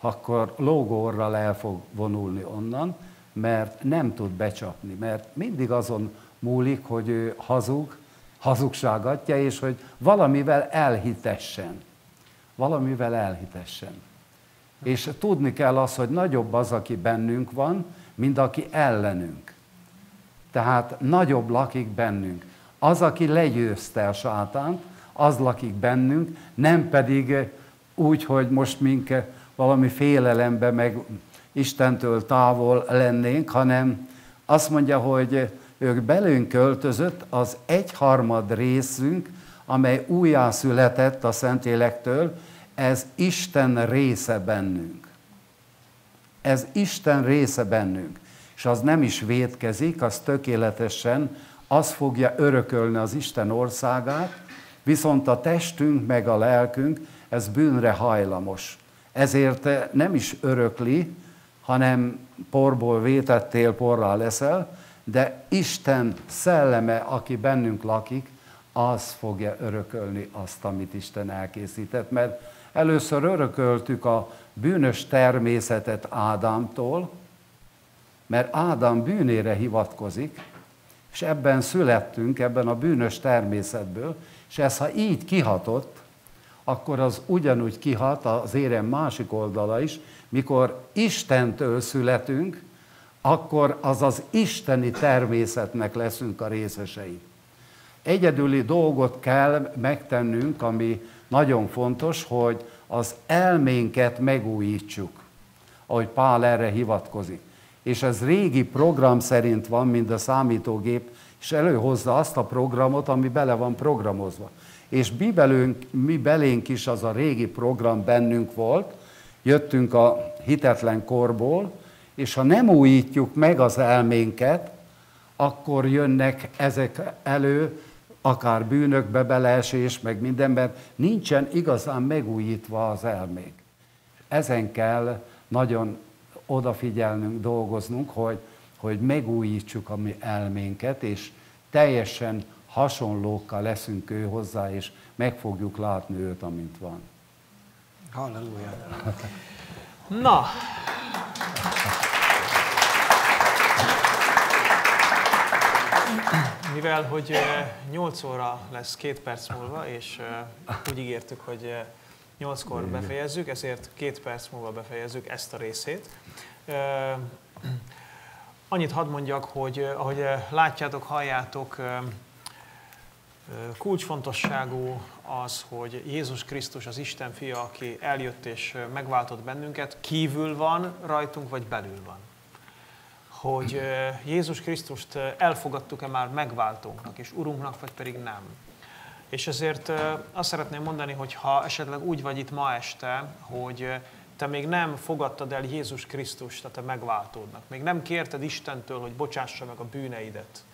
akkor lógórral el fog vonulni onnan, mert nem tud becsapni, mert mindig azon múlik, hogy ő hazug, hazugságatja, és hogy valamivel elhitessen. Valamivel elhitessen. És tudni kell az, hogy nagyobb az, aki bennünk van, mint aki ellenünk. Tehát nagyobb lakik bennünk. Az, aki legyőzte a sátánt, az lakik bennünk, nem pedig úgy, hogy most mink valami félelembe, meg Istentől távol lennénk, hanem azt mondja, hogy ők belünk költözött az egyharmad részünk, amely újjászületett a Szentélektől, ez Isten része bennünk. Ez Isten része bennünk. És az nem is védkezik, az tökéletesen az fogja örökölni az Isten országát, viszont a testünk meg a lelkünk, ez bűnre hajlamos. Ezért nem is örökli, hanem porból vétettél, porrá leszel, de Isten szelleme, aki bennünk lakik, az fogja örökölni azt, amit Isten elkészített. Mert először örököltük a bűnös természetet Ádámtól, mert Ádám bűnére hivatkozik, és ebben születtünk, ebben a bűnös természetből, és ez ha így kihatott, akkor az ugyanúgy kihat az érem másik oldala is, mikor Istentől születünk, akkor az az isteni természetnek leszünk a részesei. Egyedüli dolgot kell megtennünk, ami nagyon fontos, hogy az elménket megújítsuk, ahogy Pál erre hivatkozik. És ez régi program szerint van, mint a számítógép, és előhozza azt a programot, ami bele van programozva. és mi, belünk, mi belénk is az a régi program bennünk volt, jöttünk a hitetlen korból, és ha nem újítjuk meg az elménket, akkor jönnek ezek elő, akár bűnökbe beleesés, meg mindenben, nincsen igazán megújítva az elmék. Ezen kell nagyon odafigyelnünk, dolgoznunk, hogy, hogy megújítsuk a mi elménket, és teljesen hasonlókkal leszünk ő hozzá, és meg fogjuk látni őt, amint van. Halleluja. Na, mivel hogy 8 óra lesz két perc múlva, és úgy ígértük, hogy 8-kor befejezzük, ezért két perc múlva befejezzük ezt a részét. Annyit hadd mondjak, hogy ahogy látjátok, halljátok, kulcsfontosságú az, hogy Jézus Krisztus az Isten fia, aki eljött és megváltott bennünket, kívül van rajtunk, vagy belül van. Hogy Jézus Krisztust elfogadtuk-e már megváltónknak és Urunknak, vagy pedig nem. És ezért azt szeretném mondani, hogy ha esetleg úgy vagy itt ma este, hogy te még nem fogadtad el Jézus Krisztust, tehát a megváltódnak, még nem kérted Istentől, hogy bocsássa meg a bűneidet,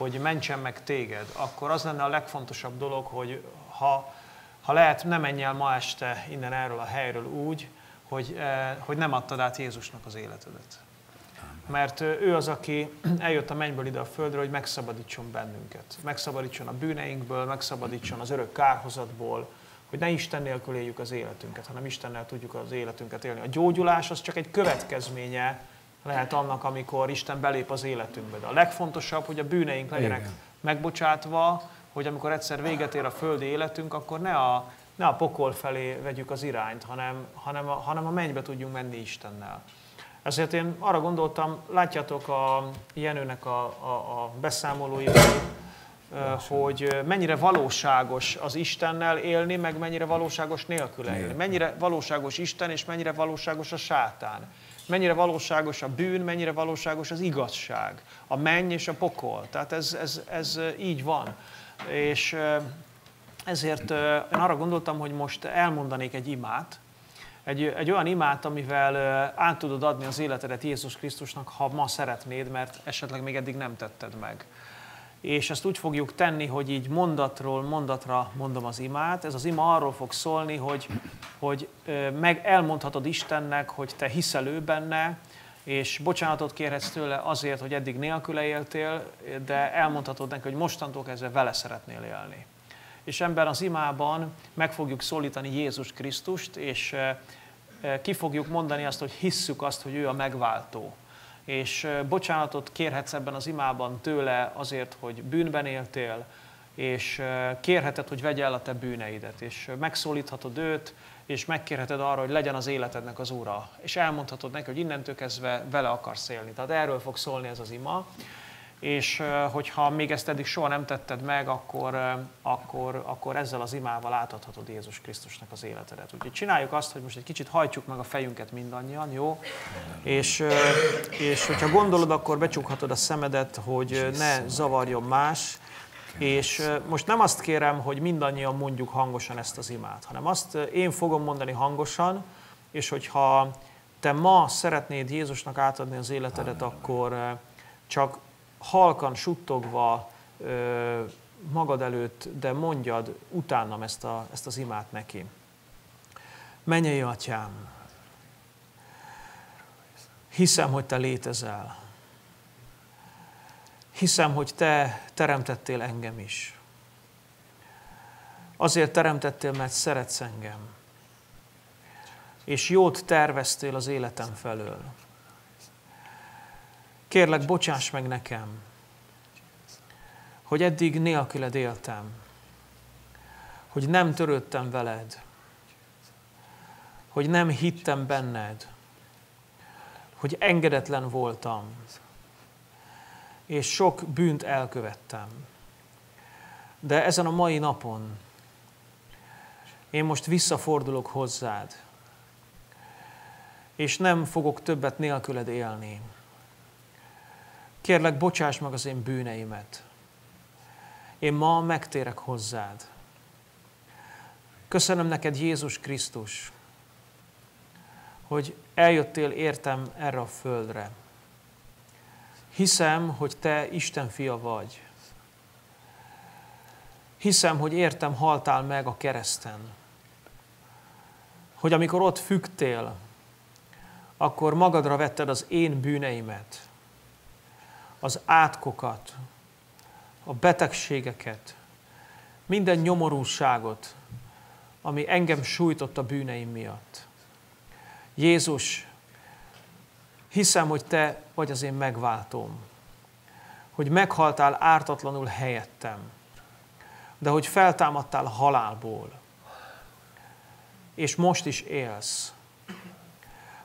hogy mentsen meg téged, akkor az lenne a legfontosabb dolog, hogy ha, ha lehet, ne menj el ma este innen erről a helyről úgy, hogy, eh, hogy nem adtad át Jézusnak az életedet. Mert ő az, aki eljött a mennyből ide a földre, hogy megszabadítson bennünket. Megszabadítson a bűneinkből, megszabadítson az örök kárhozatból, hogy ne Isten nélkül éljük az életünket, hanem Istennel tudjuk az életünket élni. A gyógyulás az csak egy következménye lehet annak, amikor Isten belép az életünkbe. De a legfontosabb, hogy a bűneink legyenek Igen. megbocsátva, hogy amikor egyszer véget ér a földi életünk, akkor ne a, ne a pokol felé vegyük az irányt, hanem, hanem, a, hanem a mennybe tudjunk menni Istennel. Ezért én arra gondoltam, látjátok a Jenőnek a, a, a beszámolóiból, hogy mennyire valóságos az Istennel élni, meg mennyire valóságos nélküle élni. Mennyire valóságos Isten, és mennyire valóságos a sátán. Mennyire valóságos a bűn, mennyire valóságos az igazság. A menny és a pokol. Tehát ez, ez, ez így van. És ezért én arra gondoltam, hogy most elmondanék egy imát, egy, egy olyan imát, amivel át tudod adni az életedet Jézus Krisztusnak, ha ma szeretnéd, mert esetleg még eddig nem tetted meg és ezt úgy fogjuk tenni, hogy így mondatról mondatra mondom az imát. Ez az ima arról fog szólni, hogy, hogy meg elmondhatod Istennek, hogy te hiszel ő benne, és bocsánatot kérhetsz tőle azért, hogy eddig nélküle éltél, de elmondhatod neki, hogy mostantól kezdve vele szeretnél élni. És ebben az imában meg fogjuk szólítani Jézus Krisztust, és ki fogjuk mondani azt, hogy hisszük azt, hogy ő a megváltó és bocsánatot kérhetsz ebben az imában tőle azért, hogy bűnben éltél, és kérheted, hogy vegye el a te bűneidet, és megszólíthatod őt, és megkérheted arra, hogy legyen az életednek az ura, és elmondhatod neki, hogy innentől kezdve vele akarsz élni. Tehát erről fog szólni ez az ima és hogyha még ezt eddig soha nem tetted meg, akkor, akkor, akkor ezzel az imával átadhatod Jézus Krisztusnak az életedet. Úgyhogy csináljuk azt, hogy most egy kicsit hajtsuk meg a fejünket mindannyian, jó? És, és hogyha gondolod, akkor becsukhatod a szemedet, hogy ne zavarjon más, és most nem azt kérem, hogy mindannyian mondjuk hangosan ezt az imát, hanem azt én fogom mondani hangosan, és hogyha te ma szeretnéd Jézusnak átadni az életedet, akkor csak halkan suttogva magad előtt, de mondjad utánam ezt, a, ezt az imát neki. Menjél, atyám, hiszem, hogy te létezel. Hiszem, hogy te teremtettél engem is. Azért teremtettél, mert szeretsz engem. És jót terveztél az életem felől. Kérlek, bocsáss meg nekem, hogy eddig nélküled éltem, hogy nem törődtem veled, hogy nem hittem benned, hogy engedetlen voltam, és sok bűnt elkövettem. De ezen a mai napon én most visszafordulok hozzád, és nem fogok többet nélküled élni. Kérlek, bocsáss meg az én bűneimet. Én ma megtérek hozzád. Köszönöm neked, Jézus Krisztus, hogy eljöttél értem erre a földre. Hiszem, hogy te Isten fia vagy. Hiszem, hogy értem haltál meg a kereszten. Hogy amikor ott fügtél, akkor magadra vetted az én bűneimet, az átkokat, a betegségeket, minden nyomorúságot, ami engem sújtott a bűneim miatt. Jézus, hiszem, hogy Te vagy az én megváltóm, hogy meghaltál ártatlanul helyettem, de hogy feltámadtál halálból, és most is élsz.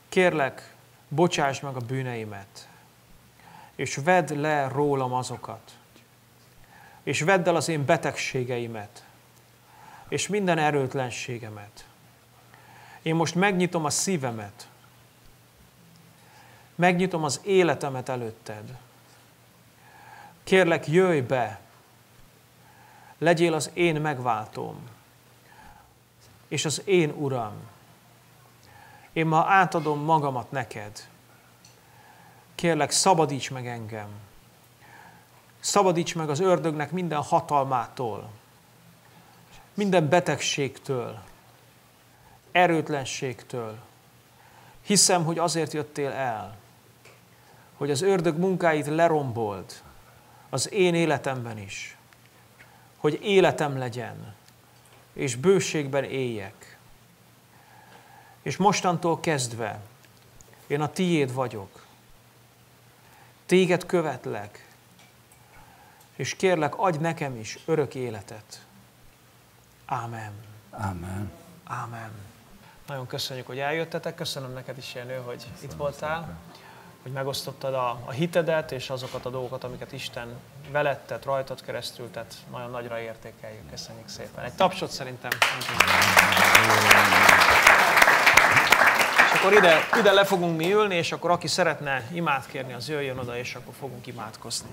Kérlek, bocsáss meg a bűneimet, és vedd le rólam azokat, és vedd el az én betegségeimet, és minden erőtlenségemet. Én most megnyitom a szívemet, megnyitom az életemet előtted. Kérlek, jöjj be, legyél az én megváltóm, és az én Uram. Én ma átadom magamat neked. Kérlek, szabadíts meg engem. Szabadíts meg az ördögnek minden hatalmától, minden betegségtől, erőtlenségtől. Hiszem, hogy azért jöttél el, hogy az ördög munkáit lerombold az én életemben is, hogy életem legyen, és bőségben éljek. És mostantól kezdve én a tiéd vagyok. Téged követlek, és kérlek, adj nekem is örök életet. Ámen. Ámen. Ámen. Nagyon köszönjük, hogy eljöttetek. Köszönöm neked is, Jenő, hogy Köszönöm itt voltál, szépen. hogy megosztottad a, a hitedet és azokat a dolgokat, amiket Isten veled tett, rajtad keresztül, tehát nagyon nagyra értékeljük. Köszönjük szépen. Egy tapsot szerintem. És akkor ide, ide le fogunk mi ülni, és akkor aki szeretne imádkérni, az jöjjön oda, és akkor fogunk imádkozni.